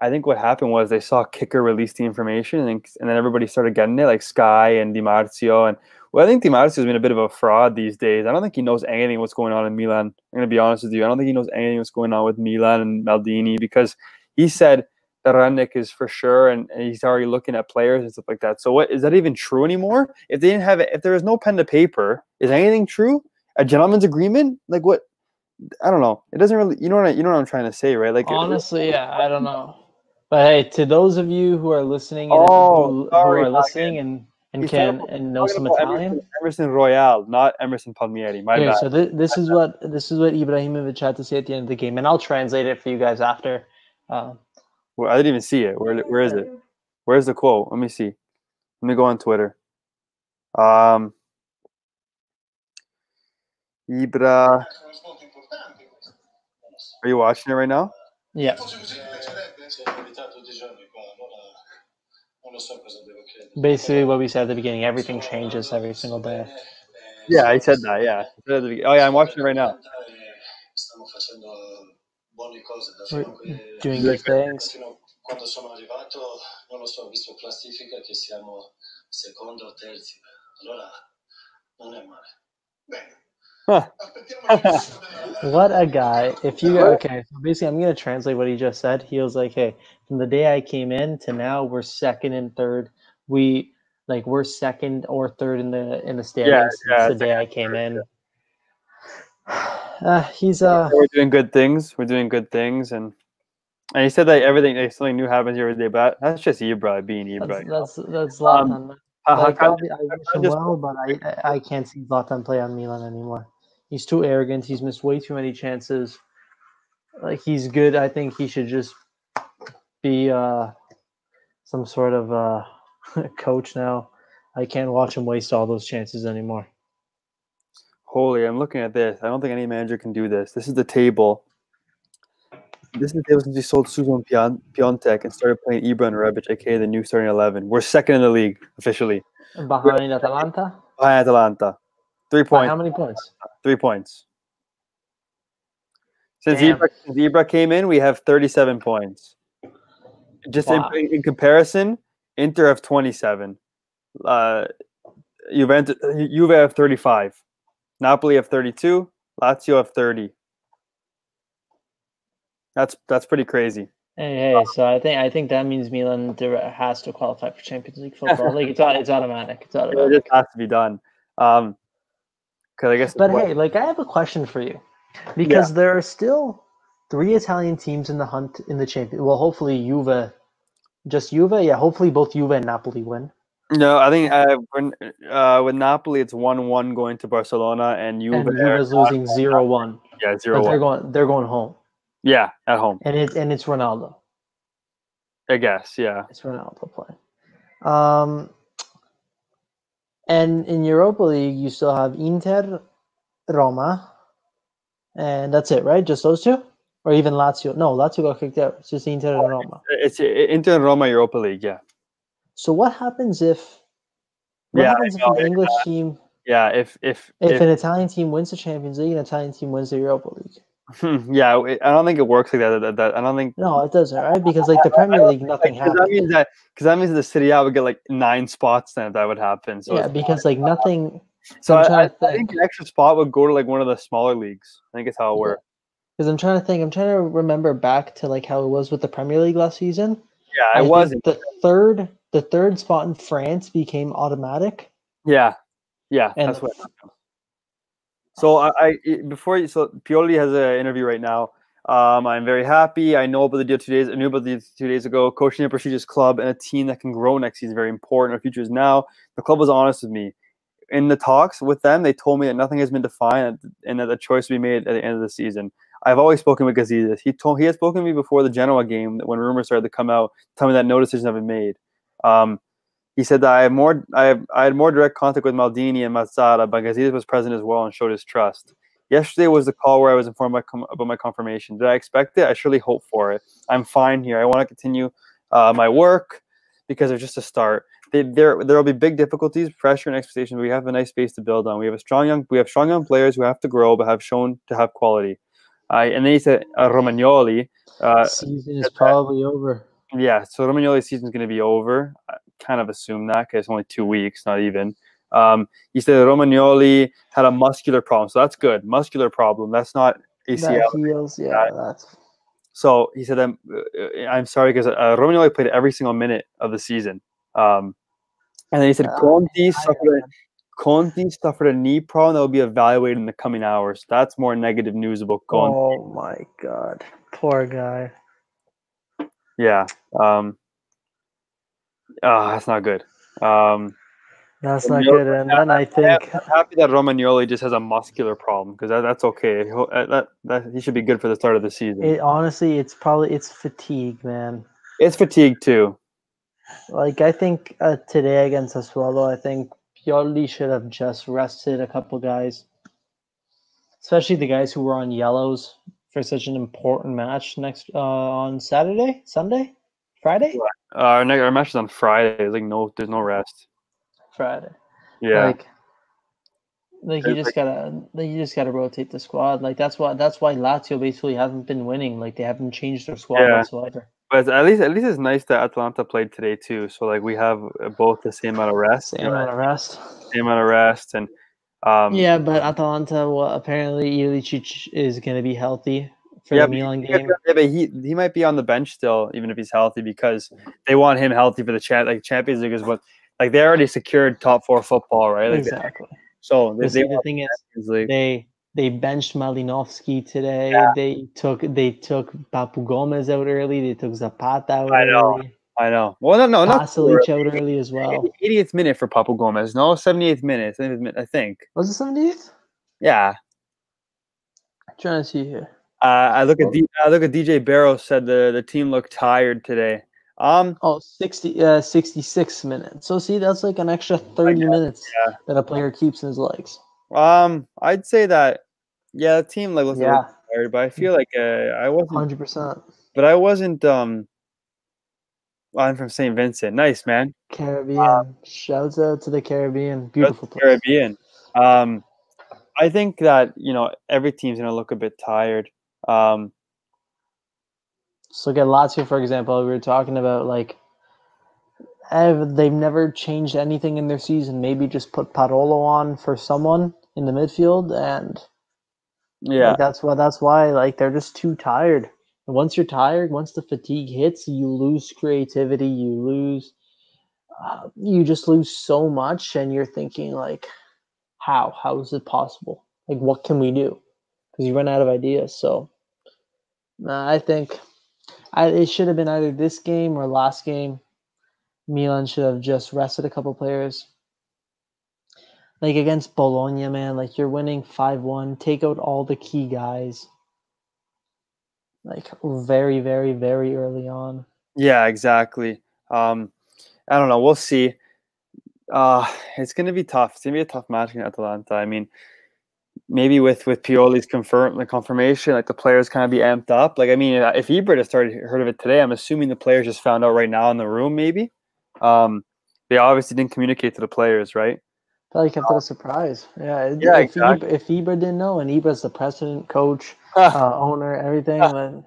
I think what happened was they saw Kicker release the information, and and then everybody started getting it, like Sky and Di Marzio. And well, I think Di Marzio's been a bit of a fraud these days. I don't think he knows anything what's going on in Milan. I'm going to be honest with you. I don't think he knows anything what's going on with Milan and Maldini because he said that Rangnick is for sure, and, and he's already looking at players and stuff like that. So, what is that even true anymore? If they didn't have it, if there was no pen to paper, is anything true? A gentleman's agreement? Like what? I don't know. It doesn't really. You know what? I, you know what I'm trying to say, right? Like it- Honestly, yeah, I don't know. But hey, to those of you who are listening, Oh, who, who are listening and and can and know some Italian. Emerson, Emerson Royal, not Emerson Palmieri. My Okay, bad. so th- this is what this is what Ibrahimovic had to say at the end of the game, and I'll translate it for you guys after. Um, Well, I didn't even see it. Where where is it? Where's the quote? Let me see. Let me go on Twitter. Um, Ibra, are you watching it right now? yeah, basically what we said at the beginning. Everything changes every single day. Eh, eh, yeah, I said that. Yeah. I said at the begin- Oh yeah, I'm watching it right now. Eh, We're doing good things. Quando sono arrivato, non lo so, ho visto classifica che siamo secondo o terzi. Allora non è male. Bene. Huh. What a guy! If you okay, so basically, I'm gonna translate what he just said. He was like, "Hey, from the day I came in to now, we're second and third. We like we're second or third in the in the standings yeah, since the day I came in." Uh, he's uh We're doing good things. We're doing good things, and and he said that everything, like, something new happens every day. But that's just Ibra being Ibra. that's that's, that's Zlatan. man. Ha- like, Hakan- obvi- I wish him well, but I I I can't see Zlatan play on Milan anymore. He's too arrogant. He's missed way too many chances. Like he's good. I think he should just be uh some sort of uh coach now. I can't watch him waste all those chances anymore. Holy, I'm looking at this. I don't think any manager can do this. This is the table. This is the table since we sold Susan Pion- Piątek and started playing Ibra and Rebic, aka the new starting 11. We're second in the league, officially. Behind Atalanta. Behind Atalanta. Three points. how many points? Three points. Since. Ibra, since Ibra came in, we have 37 points. Just in- Wow. in, in comparison, Inter have 27. Uh, Juventus, Juve have 35. Napoli have 32. Lazio have 30. That's that's pretty crazy. Hey, hey, so I think I think that means Milan has to qualify for Champions League football. like it's it's automatic. It's It just has to be done. Um, because I guess. But what- hey, like I have a question for you, because there are still three Italian teams in the hunt in the champion. Well, hopefully Juve, just Juve. Yeah, hopefully both Juve and Napoli win. no, I think uh, when, uh, with Napoli, it's one-one going to Barcelona, and Juve, And Juve's losing 0-1. yeah, But they're going they're going home, Yeah, at home. and it and it's Ronaldo. I guess. Yeah. It's Ronaldo playing. Um, and in Europa League, you still have Inter, Roma, and that's it, right? Just those two, or even Lazio? No, Lazio got kicked out. It's just Inter and Roma. It's uh, Inter and Roma Europa League. Yeah. So what happens if? What Yeah, happens if an English team, Yeah. If if, if, if an Italian team wins the Champions League, an Italian team wins the Europa League? Hmm, yeah, I don't think it works like that. that, that I don't think. No, it doesn't, right? Because like the Premier League, nothing Because that happens. means that because that means the City out would get like nine spots then if that would happen. So Yeah, because like nothing. so I'm I, trying I, to think an extra spot would go to like one of the smaller leagues. I think it's how it Yeah. works. Because I'm trying to think. I'm trying to remember back to like how it was with the Premier League last season. Yeah, I it think wasn't. the third. The third spot in France became automatic. Yeah, yeah, And that's what. happened. So I, I i- before you, so Pioli has an interview right now. Um, I'm very happy. I know about the deal two days. I knew about the deal two days ago. Coaching a prestigious club and a team that can grow next season is very important. Our future is now. The club was honest with me. in the talks with them, they told me that nothing has been defined and that the choice will be made at the end of the season. I've always spoken with Gazidis. He told he had spoken to me before the Genoa game when rumors started to come out, tell me that no decisions have been made. Um, he said that I have more I have I had more direct contact with Maldini and Massara, but Gazidis was present as well and showed his trust. Yesterday was the call where I was informed about my confirmation. Did I expect it? I surely hope for it. I'm fine here. I want to continue uh, my work because it's just a start. They, there there will be big difficulties, pressure, and expectations. We have a nice base to build on. We have a strong young we have strong young players who have to grow but have shown to have quality. Uh, and then he said uh, Romagnoli. Uh, season is probably over. Yeah, so Romagnoli's season is going to be over. Kind of assume that because it's only two weeks, not even. Um, he said Romagnoli had a muscular problem, so that's good. Muscular problem. That's not ACL. That heals, yeah. That's so he said, "I'm uh, I'm sorry because uh, Romagnoli played every single minute of the season." Um, and then he said, Yeah, "Conti suffered, a, Conti suffered a knee problem that will be evaluated in the coming hours." That's more negative news about Conti. Oh my god, poor guy. Yeah. Um, ah, that's not good. Um, That's not good. And then I think I'm happy that Romagnoli just has a muscular problem because that, that's okay. He'll- uh, That, that he should be good for the start of the season. it honestly, it's probably it's fatigue, man. it's fatigue too. Like I think uh, today against Sassuolo, I think Pioli should have just rested a couple guys, especially the guys who were on yellows for such an important match next uh, on Saturday, Sunday, Friday, Uh, our, next, our match is on Friday. There's like no, there's no rest. Friday. Yeah. Like, like you just gotta, like you just gotta rotate the squad. Like that's why that's why Lazio basically hasn't been winning. Like they haven't changed their squad Yeah. whatsoever. But at least at least it's nice that Atalanta played today too. So like we have both the same amount of rest, Same amount of rest. same amount of rest, and um, Yeah, but Atalanta, well, apparently Ilicic is going to be healthy for Yeah, the but Milan game. yeah, but he he might be on the bench still, even if he's healthy, because they want him healthy for the chat. Like Champions League is what like they already secured top four football, right? Like, they- Exactly. so they, they the thing is, League. they they benched Malinovskyi today. Yeah. They took they took Papu Gomez out early. They took Zapata out I know. early. I know. Well, no, no, not Pasalic out early as well. 80th minute for Papu Gomez. No, 78th minute. 78th I think. Was it 70th? Yeah. i trying to see here. Uh, I look at D, I look at DJ Barrow said the the team looked tired today. Um, Oh, 60, uh, 66 minutes. So see, that's like an extra 30 minutes yeah. that a player keeps in his legs. um, I'd say that. Yeah, the team like little Yeah, tired, but I feel like uh, I wasn't. 100%. But I wasn't. Um, well, I'm from St. Vincent. Nice man. Caribbean. Shouts out to the Caribbean. Beautiful place. Caribbean. Um, I think that you know every team's gonna look a bit tired. Um, So look at Lazio, for example. We were talking about like they've never changed anything in their season. Maybe just put Parolo on for someone in the midfield, and yeah, like, that's why that's why like they're just too tired. And once you're tired, once the fatigue hits, you lose creativity. You lose, uh, you just lose so much, and you're thinking like, how? How is it possible? Like, what can we do? Because you run out of ideas. So, nah, I think I, it should have been either this game or last game. Milan should have just rested a couple players. Like against Bologna, man, like you're winning 5 1, take out all the key guys. Like very, very, very early on. yeah, exactly. Um, I don't know. We'll see. Uh, it's gonna be tough. It's gonna be a tough match against Atalanta. I mean, maybe with with Pioli's confirm the confirmation, like the players kind of be amped up. Like I mean, uh, if Ibra has started heard of it today, I'm assuming the players just found out right now in the room. Maybe. Um, they obviously didn't communicate to the players, right? Like kept it a surprise. Yeah, Yeah, if, exactly. Ibra, if Ibra didn't know, and Ibra's the president, coach, uh, owner, everything, then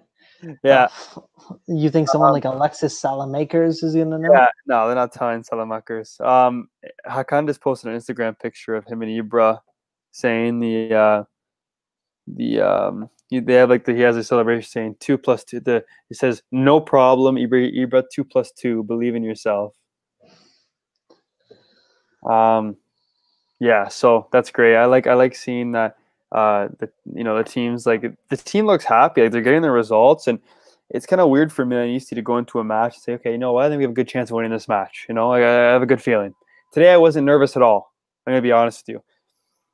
yeah. you think someone like Alexis Saelemaekers is gonna know? Yeah, no, they're not telling Saelemaekers. Um, Hakan just posted an Instagram picture of him and Ibra saying the uh, the um, they have like the, he has a celebration saying two plus two. The he says no problem, Ibra, Ibra two plus two. Believe in yourself. Um, yeah, so that's great. I like I like seeing that. Uh, the you know the teams like the team looks happy. Like they're getting the results and it's kind of weird for Milan to go into a match and say, okay, you know what, I think we have a good chance of winning this match. You know, like, I have a good feeling. Today I wasn't nervous at all. I'm gonna be honest with you.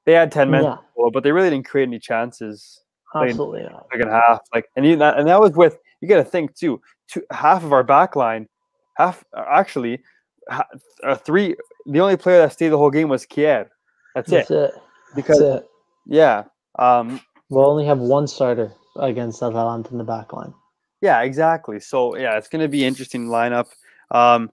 They had ten men, Yeah. but they really didn't create any chances Absolutely not. second half. Like, and even that, and that was with you got to think too. Two, half of our back line, half actually, ha, uh, three. The only player that stayed the whole game was Kjær. That's, That's it. it. Because That's it. yeah, um, We'll only have one starter against Atalanta in the back line. yeah, exactly. So yeah, it's gonna be interesting lineup. Um,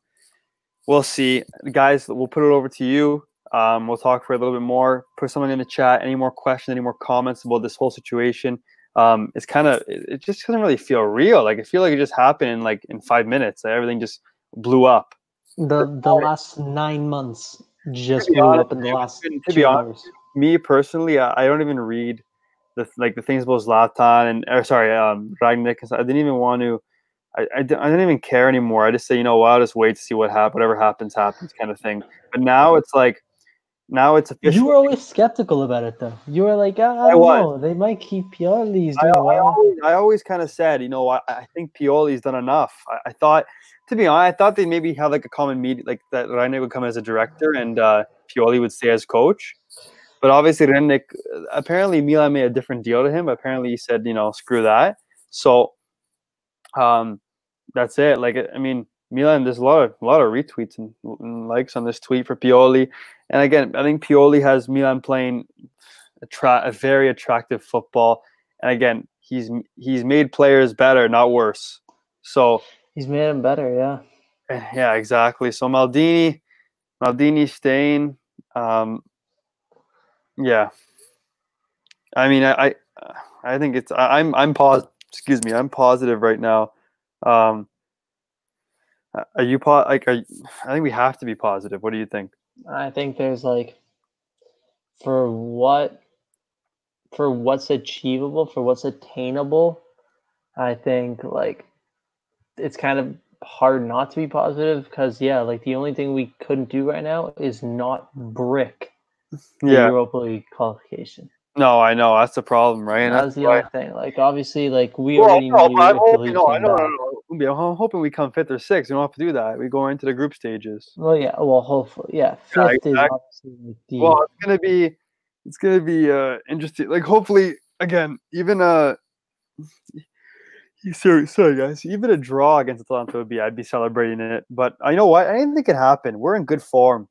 we'll see, guys. We'll put it over to you. Um, we'll talk for a little bit more. Put something in the chat. Any more questions? Any more comments about this whole situation? Um, it's kind of it, it just doesn't really feel real. Like I feel like it just happened in like in five minutes. Like, everything just blew up. The the last nine months just blew honest up in the last to two be honest, hours. Me personally, I, I don't even read the like the things about Zlatan and or sorry, um, Rangnick. I didn't even want to. I, I, I, didn't even care anymore. I just say, you know what, I'll just wait to see what happens. Whatever happens, happens, kind of thing. But now it's like, now it's official. You were always skeptical about it, though. You were like, ah, I I don't was. know. They might keep Pioli. He's I, doing I well. always, I always kind of said, you know, I, I think Pioli's done enough. I, I thought, to be honest, I thought they maybe have like a common meeting, like that Rene would come as a director and uh, Pioli would stay as coach. But obviously, Rene, apparently Milan made a different deal to him. Apparently, he said, you know, screw that. So, um, that's it. Like, I mean, Milan, there's a lot of a lot of retweets and, and likes on this tweet for Pioli. And again, I think Pioli has Milan playing attra- a very attractive football. And again, he's he's made players better, not worse. So He's made them better, yeah. eh, yeah, exactly. So Maldini, Maldini staying. Um, yeah, I mean, I, I, I think it's. I, I'm, I'm pos. Excuse me, I'm positive right now. Um, Uh, are you po- like? Are you, I think we have to be positive. What do you think? I think there's like, for what, for what's achievable, for what's attainable, I think like, it's kind of hard not to be positive because yeah, like the only thing we couldn't do right now is not brick the Yeah, Europa League qualification. No, I know that's the problem, right? And That's that's the why. only thing. Like obviously, like we Well, already no, knew I'm hoping, no, I know, no, I'm hoping we come fifth or sixth. We don't have to do that. We go into the group stages. Well, yeah. Well, hopefully, yeah. Yeah, Fifth is obviously like the Well, it's gonna be, it's gonna be uh interesting. Like, hopefully, again, even uh, sorry, sorry guys, even a draw against Atalanta would be, I'd be celebrating it. But I know what, anything can happen. We're in good form.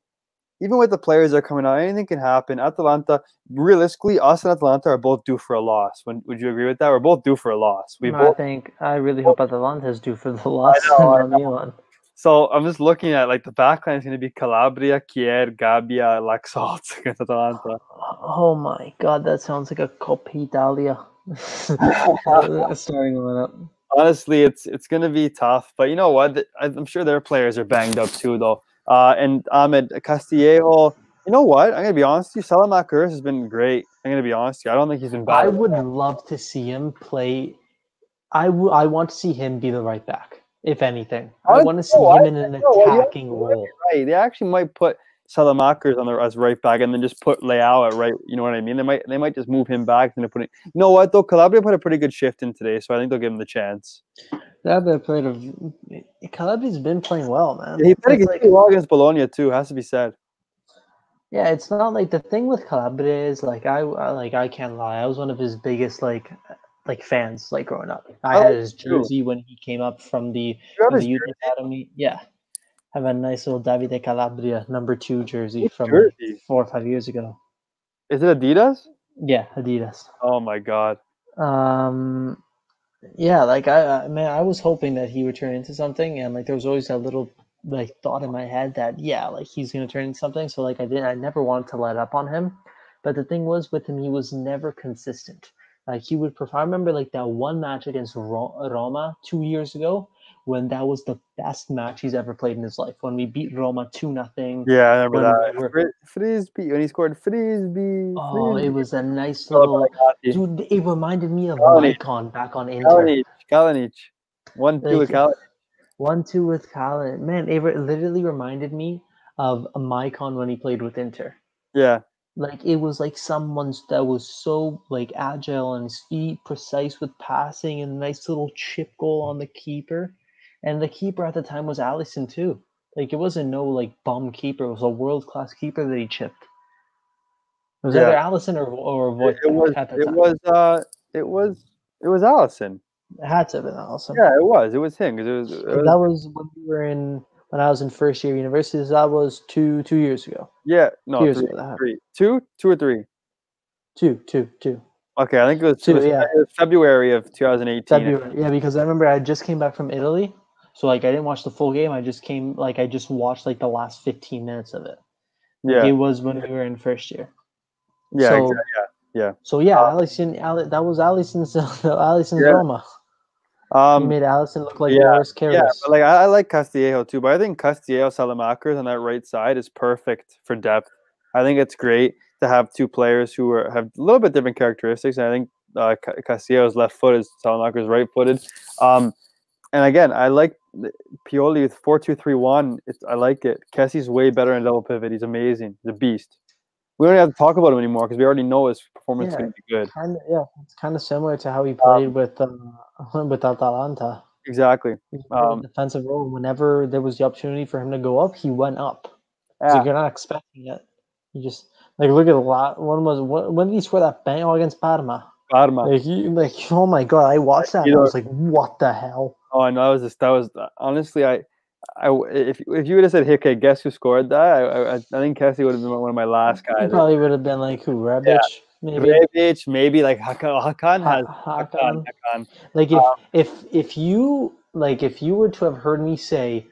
Even with the players that are coming out, anything can happen. Atalanta, realistically, us and Atalanta are both due for a loss. When, would you agree with that? We're both due for a loss. We I both think I really hope Atalanta is due for the loss know, I Milan. So I'm just looking at like the backline is going to be Calabria, Kjær, Gabbia, Laxalt against Atalanta. Oh my god, that sounds like a Coppa Italia starting lineup. Honestly, it's it's going to be tough, but you know what? I'm sure their players are banged up too, though. Uh, and Ahmed Castillejo, you know what? I'm going to be honest with you. Saelemaekers has been great. I'm going to be honest with you. I don't think he's been bad. I would love to see him play. I w- I want to see him be the right back, if anything. I I- want to see no, I- him in an no, well, yeah, attacking role. right. They actually might put Saelemaekers on the as right back and then just put Leao at right. You know what I mean? They might they might just move him back and then put it. You know what though? Calabria put a pretty good shift in today, so I think they'll give him the chance. Calabria played a. Calabria's been playing well, man. He played like- well against Bologna too. Has to be said. Yeah, it's not like the thing with Calabria is like I like I can't lie. I was one of his biggest like like fans like growing up. I I had his jersey when he came up from the, from the youth academy. Yeah, have a nice little Davide Calabria number two jersey from jersey? four or five years ago. Is it Adidas? Yeah, Adidas. Oh my god. Um, yeah, like I, I man, I was hoping that he would turn into something, and like there was always that little like thought in my head that yeah, like he's gonna turn into something. So like I didn't, I never wanted to let up on him. But the thing was with him, he was never consistent. Like he would prefer. I remember like that one match against Ro- Roma two years ago when that was the best match he's ever played in his life. When we beat Roma two nothing. Yeah, I remember that. we were- Frisbee when he scored frisbee. Oh, it was a nice Oh, little. Dude, it reminded me of Kalinic. Maicon back on Inter. Kalinic, Kalinic. One two with Like, Kalinic. One two with Colin. Man, it re- literally reminded me of a Maicon when he played with Inter. Yeah, Like it was like someone that was so like agile on his feet, precise with passing, and a nice little chip goal on the keeper. And the keeper at the time was Alisson too. Like it wasn't no like bum keeper. It was a world class keeper that he chipped. Was Yeah. either Alisson or or Voigt It was. at the It time? was. Uh. It was. It was Alisson. It had to have been Alisson. Yeah, it was. It was him because it was. It was that was when we were in when I was in first year university. So that was two two years ago. yeah. No. years Three, ago three. Two. Two or three. Two, two, two. Okay, I think it was, Two, it was, yeah. it was February of 2018. February. Yeah, because I remember I just came back from Italy. So like I didn't watch the full game. I just came like I just watched like the last 15 minutes of it. Yeah, It was when we were in first year. yeah, so- exactly. So yeah, Uh, Alisson, Ale, that was Alisson's Alisson's Yeah. Roma. Um, he made Alisson look like yeah, Loris yeah, but like I, I like Castillejo too, but I think Castillejo Saelemaekers on that right side is perfect for depth. I think it's great to have two players who are, have a little bit different characteristics. And I think uh, Castillejo's left foot is Saelemaekers right footed. Um, and again, I like Pioli with four two three one. It's I like it. Kessie's way better in double pivot. He's amazing. He's a beast. We don't have to talk about him anymore because we already know his performance is going to be good. kind of yeah, it's kind of similar to how he Um, played with uh, with Atalanta. Exactly. Um, defensive role. Whenever there was the opportunity for him to go up, he went up. So you're not expecting it. You just like look at a lot. One was when when did he score that bang against Parma? Like you like oh my god! I watched that. You and I was like, what the hell? Oh, I know. That was just, that was honestly, I, I, if if you would have said, "Hey, okay, guess who scored that?" I, I, I think Kessie would have been one of my last He guys. probably would have been like who Rebic, maybe. Rebic, maybe like Hakan. Hakan Ha- has Hakan. Hakan. Hakan. Like if Um, if if you like if you were to have heard me say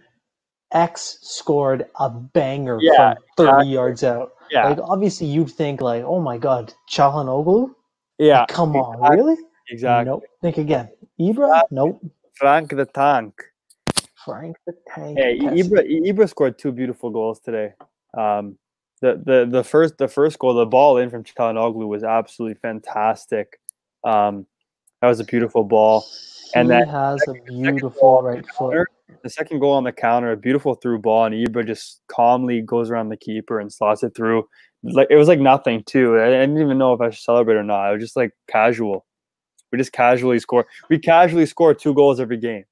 X scored a banger Yeah, from 30 exactly. yards out, Yeah, like obviously you'd think like, oh my god, Çalhanoğlu? Yeah, Come on, exactly, really? exactly. Nope. Think again. Ibra? Nope. Frank the Tank. Frank the Tank. Hey. Ibra, Ibra scored two beautiful goals today. Um, the the the first the first goal, the ball in from Çalhanoğlu was absolutely fantastic. Um, that was a beautiful ball. and he that has a second- second beautiful right foot. counter, The second goal on the counter, a beautiful through ball, and Ibra just calmly goes around the keeper and slots it through. Like it was like nothing too. I, I didn't even know if I should celebrate or not. I was just like casual. We just casually score. We casually score two goals every game.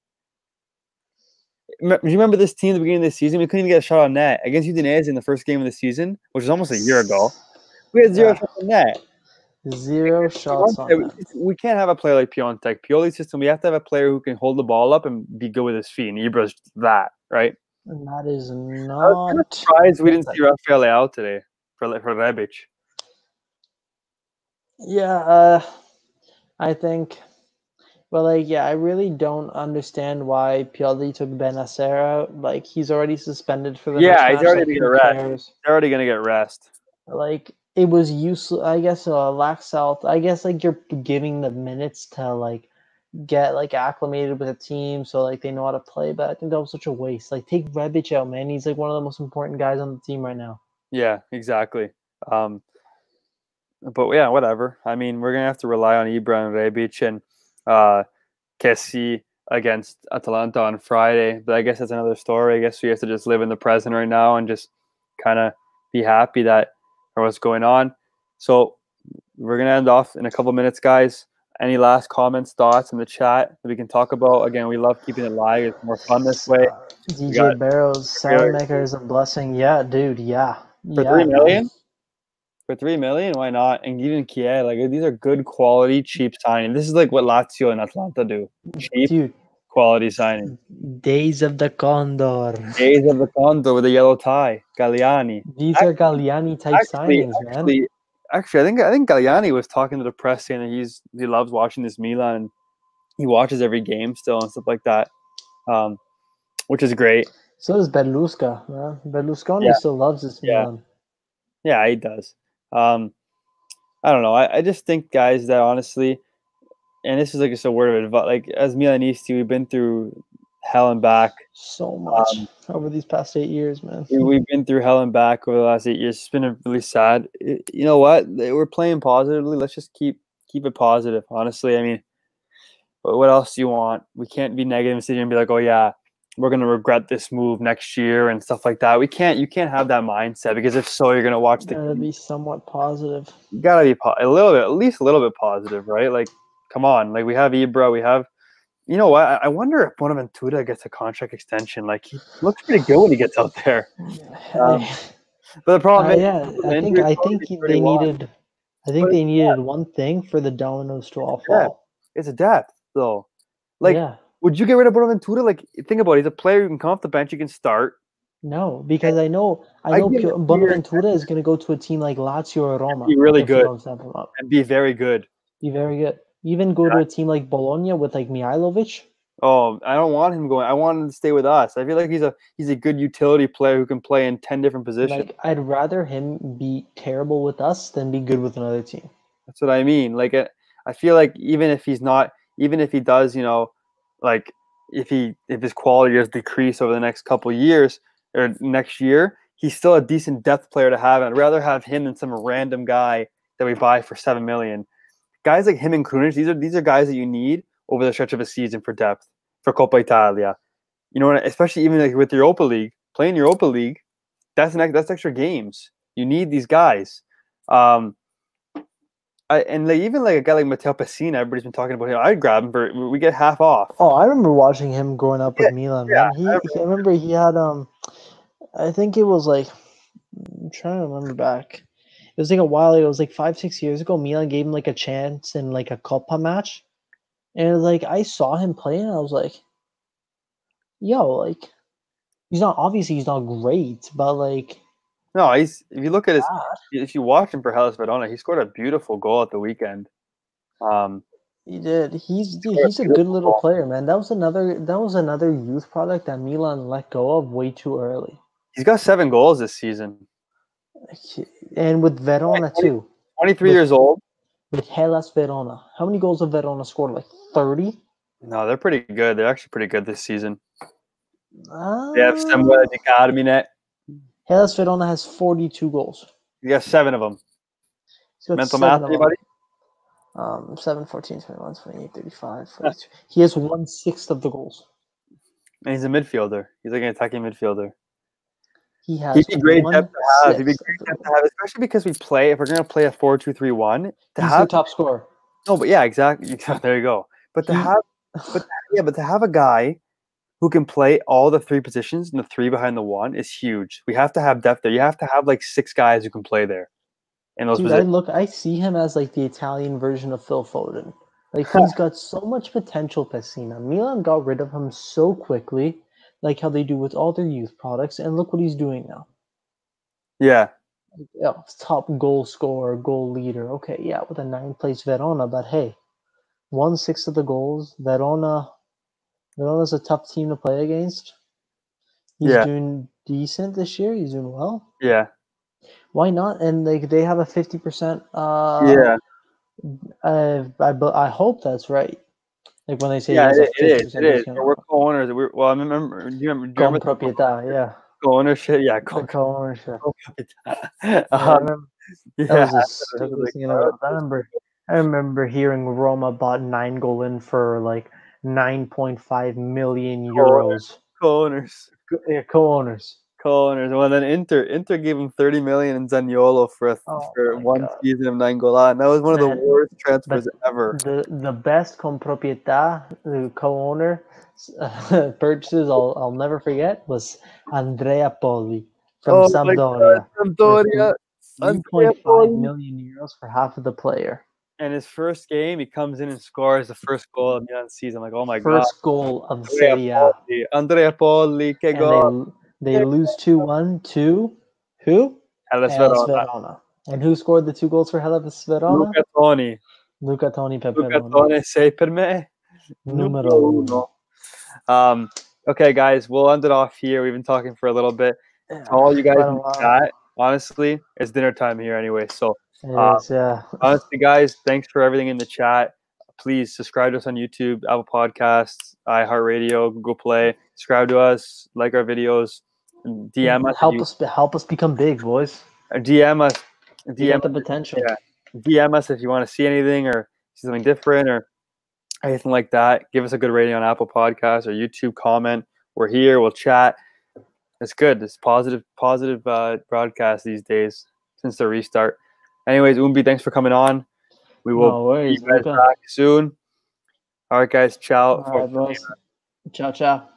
Do you remember this team at the beginning of the season? We couldn't even get a shot on net against Udinese in the first game of the season, which was almost a year ago. We had zero Yeah. shots on net. Zero shots on that. we can't have a player like Piątek. Pioli's system, we have to have a player who can hold the ball up and be good with his feet. And Ibra's that, right? And that is I was not. surprised we didn't see Rafael Leao today for for Rebic. Yeah, uh, I think. Well, like, yeah, I really don't understand why Pioli took Bennacer out. Like, he's already suspended for the Yeah, he's already like, being who arrested. cares? They're already gonna get rest. Like, it was useless. I guess uh, Laxalt. I guess like you're giving the minutes to like get like acclimated with the team, so like they know how to play. But I think that was such a waste. Like, take Rebic out, man. He's like one of the most important guys on the team right now. Yeah, exactly. Um, but yeah, whatever. I mean, we're gonna have to rely on Ibra and Rebic and uh, Kessie against Atalanta on Friday. But I guess that's another story. I guess we have to just live in the present right now and just kind of be happy that or what's going on. So we're gonna end off in a couple minutes, guys. Any last comments, thoughts in the chat that we can talk about? Again, we love keeping it live. It's more fun this way. DJ got- Barrows, Saelemaekers is a blessing. Yeah, dude. Yeah. For yeah, three man. For three million, why not? And even Kjær, like these are good quality, cheap signing. This is like what Lazio and Atalanta do. Cheap Dude, quality signing. Days of the Condor. Days of the Condor with a yellow tie. Galliani. These are Galliani type Actually, signings, man. actually, actually, I think I think Galliani was talking to the press saying that he's he loves watching this Milan and he watches every game still and stuff like that. Um, which is great. So does Berlusca, man. Berlusconi Yeah. still loves this Yeah. Milan. Yeah, he does. Um, I don't know. I, I just think, guys, that honestly, and this is like just a word of advice. Like as Milanisti, we've been through hell and back. So much Um, over these past eight years, man. We, we've been through hell and back over the last eight years. It's been really sad. I- you know what? We're playing positively. Let's just keep keep it positive. Honestly, I mean, what what else do you want? We can't be negative and sit here and be like, oh yeah, we're gonna regret this move next year and stuff like that. We can't. You can't have that mindset because if so, you're gonna watch the Gotta be somewhat positive. you gotta be po- a little bit, at least a little bit positive, right? Like, come on, like we have Ibra, we have, you know what? I, I wonder if Bonaventura gets a contract extension. Like he looks pretty good when he gets out there. Um, But the problem Uh, is, yeah, I think I think he's he- pretty they needed. I think But they needed one thing for the dominoes to all fall. it's a depth though. Like, yeah, would you get rid of Bonaventura? Like, think about it. He's a player you can come off the bench, you can start. no, because I know I I know Pio- it Bonaventura is going to go to a team like Lazio or Roma. be really good. don't step him up. and be very good. Be very good. Even go to a team like Bologna with like Mihajlović. Oh, I don't want him going. I want him to stay with us. I feel like he's a he's a good utility player who can play in ten different positions. Like I'd rather him be terrible with us than be good with another team. That's what I mean. Like I feel like even if he's not, even if he does, you know, like if he if his quality does decrease over the next couple years or next year, he's still a decent depth player to have. I'd rather have him than some random guy that we buy for seven million. Guys like him and Krunic, these are these are guys that you need over the stretch of a season for depth for Coppa Italia. You know, especially even like with Europa League, playing Europa League, that's an that's extra games. You need these guys. Um, I, and like even like a guy like Matteo Pessina, everybody's been talking about him. I'd grab him for we get half off. Oh, I remember watching him growing up with Milan. yeah. He, I he- I remember he had um, I think it was like, I'm trying to remember back. It was like a while ago. It was like five, six years ago. Milan gave him like a chance in like a Coppa match, and like I saw him play, and I was like, yo, like, he's not obviously he's not great, but like, No, he's if you look at his bad. if you watch him for Hellas Verona, he scored a beautiful goal at the weekend. Um, He did. He's dude, he's a good little player, man. That was another that was another youth product that Milan let go of way too early. he's got seven goals this season. And with Verona too. Twenty three years old. With Hellas Verona. How many goals have Verona scored? Like 30? No, they're pretty good. They're actually pretty good this season. Uh, They have Samuel Di Carmine. Hellas Verona has 42 goals. You got seven of them. He's Mental math, anybody? Um, 7, 14, 21, 28, 35, 42. he has one sixth of the goals. And he's a midfielder. He's like an attacking midfielder. He has He'd be great depth to have. He'd be great depth to have, especially because we play. If we're gonna play a four-two-three-one, to He's have the top scorer. No, but yeah, exactly. There you go. But to He- have, but yeah, but to have a guy who can play all the three positions and the three behind the one is huge. We have to have depth there. You have to have like six guys who can play there And those Dude, I look, I see him as like the Italian version of Phil Foden. Like he's got so much potential, Pessina. Milan got rid of him so quickly, like how they do with all their youth products, and look what he's doing now. Yeah, Yeah, top goal scorer, goal leader. Okay, yeah, with a nine place Verona, but hey, one sixth of the goals. Verona, Verona's a tough team to play against. He's Yeah. doing decent this year. He's doing well. yeah, Why not? And like they have a fifty percent. Uh, yeah, I, I, I hope that's right. Like when they say yeah. It, a it is. 50% It is. We're co-owners. We're, well, I remember. Do you remember? Do you remember proprietà, yeah. co-ownership? Yeah, Co- co- co-ownership. co-proprietà. Yeah, um, yeah, that was the that's what stupidest they thing call ever. it. I remember, I remember hearing Roma bought Nainggolan for like nine point five million euros. Co-owners. Co- yeah, co-owners. Co-owners. Well, then Inter. Inter gave him thirty million in Zaniolo for a, Oh for one God. season of Nainggolan. That was one of the worst transfers ever. The the best comproprietà the co-owner uh, purchases I'll I'll never forget was Andrea Poli from Oh Sampdoria. Sampdoria. Three Andrea point five Poli. million euros for half of the player. And his first game, he comes in and scores the first goal of Milan season. Like, oh my god. First goal of Serie A. Andrea Poli, che goal. they, they lose 2 1 to who? Hellas Verona. Verona. And who scored the two goals for Hellas Verona? Luca Toni. Luca Toni Luca Toni, sei per me. Numero uno. Um, okay, guys, we'll end it off here. We've been talking for a little bit. To all you guys in the chat, honestly, it's dinner time here anyway. So Uh, is, yeah. honestly, guys, thanks for everything in the chat. Please subscribe to us on YouTube, Apple Podcasts, iHeartRadio, Google Play. Subscribe to us, like our videos, and DM us. help you- us help us become big, boys. DM us. DM the potential. yeah. DM us if you want to see anything or see something different or anything like that. Give us a good rating on Apple Podcasts or YouTube. Comment. We're here. We'll chat. It's good. It's positive, positive uh, broadcast these days since the restart. Anyways, Umbi, thanks for coming on. We will No worries. guys back soon. All right, guys. Ciao. All right, boys. Ciao, ciao.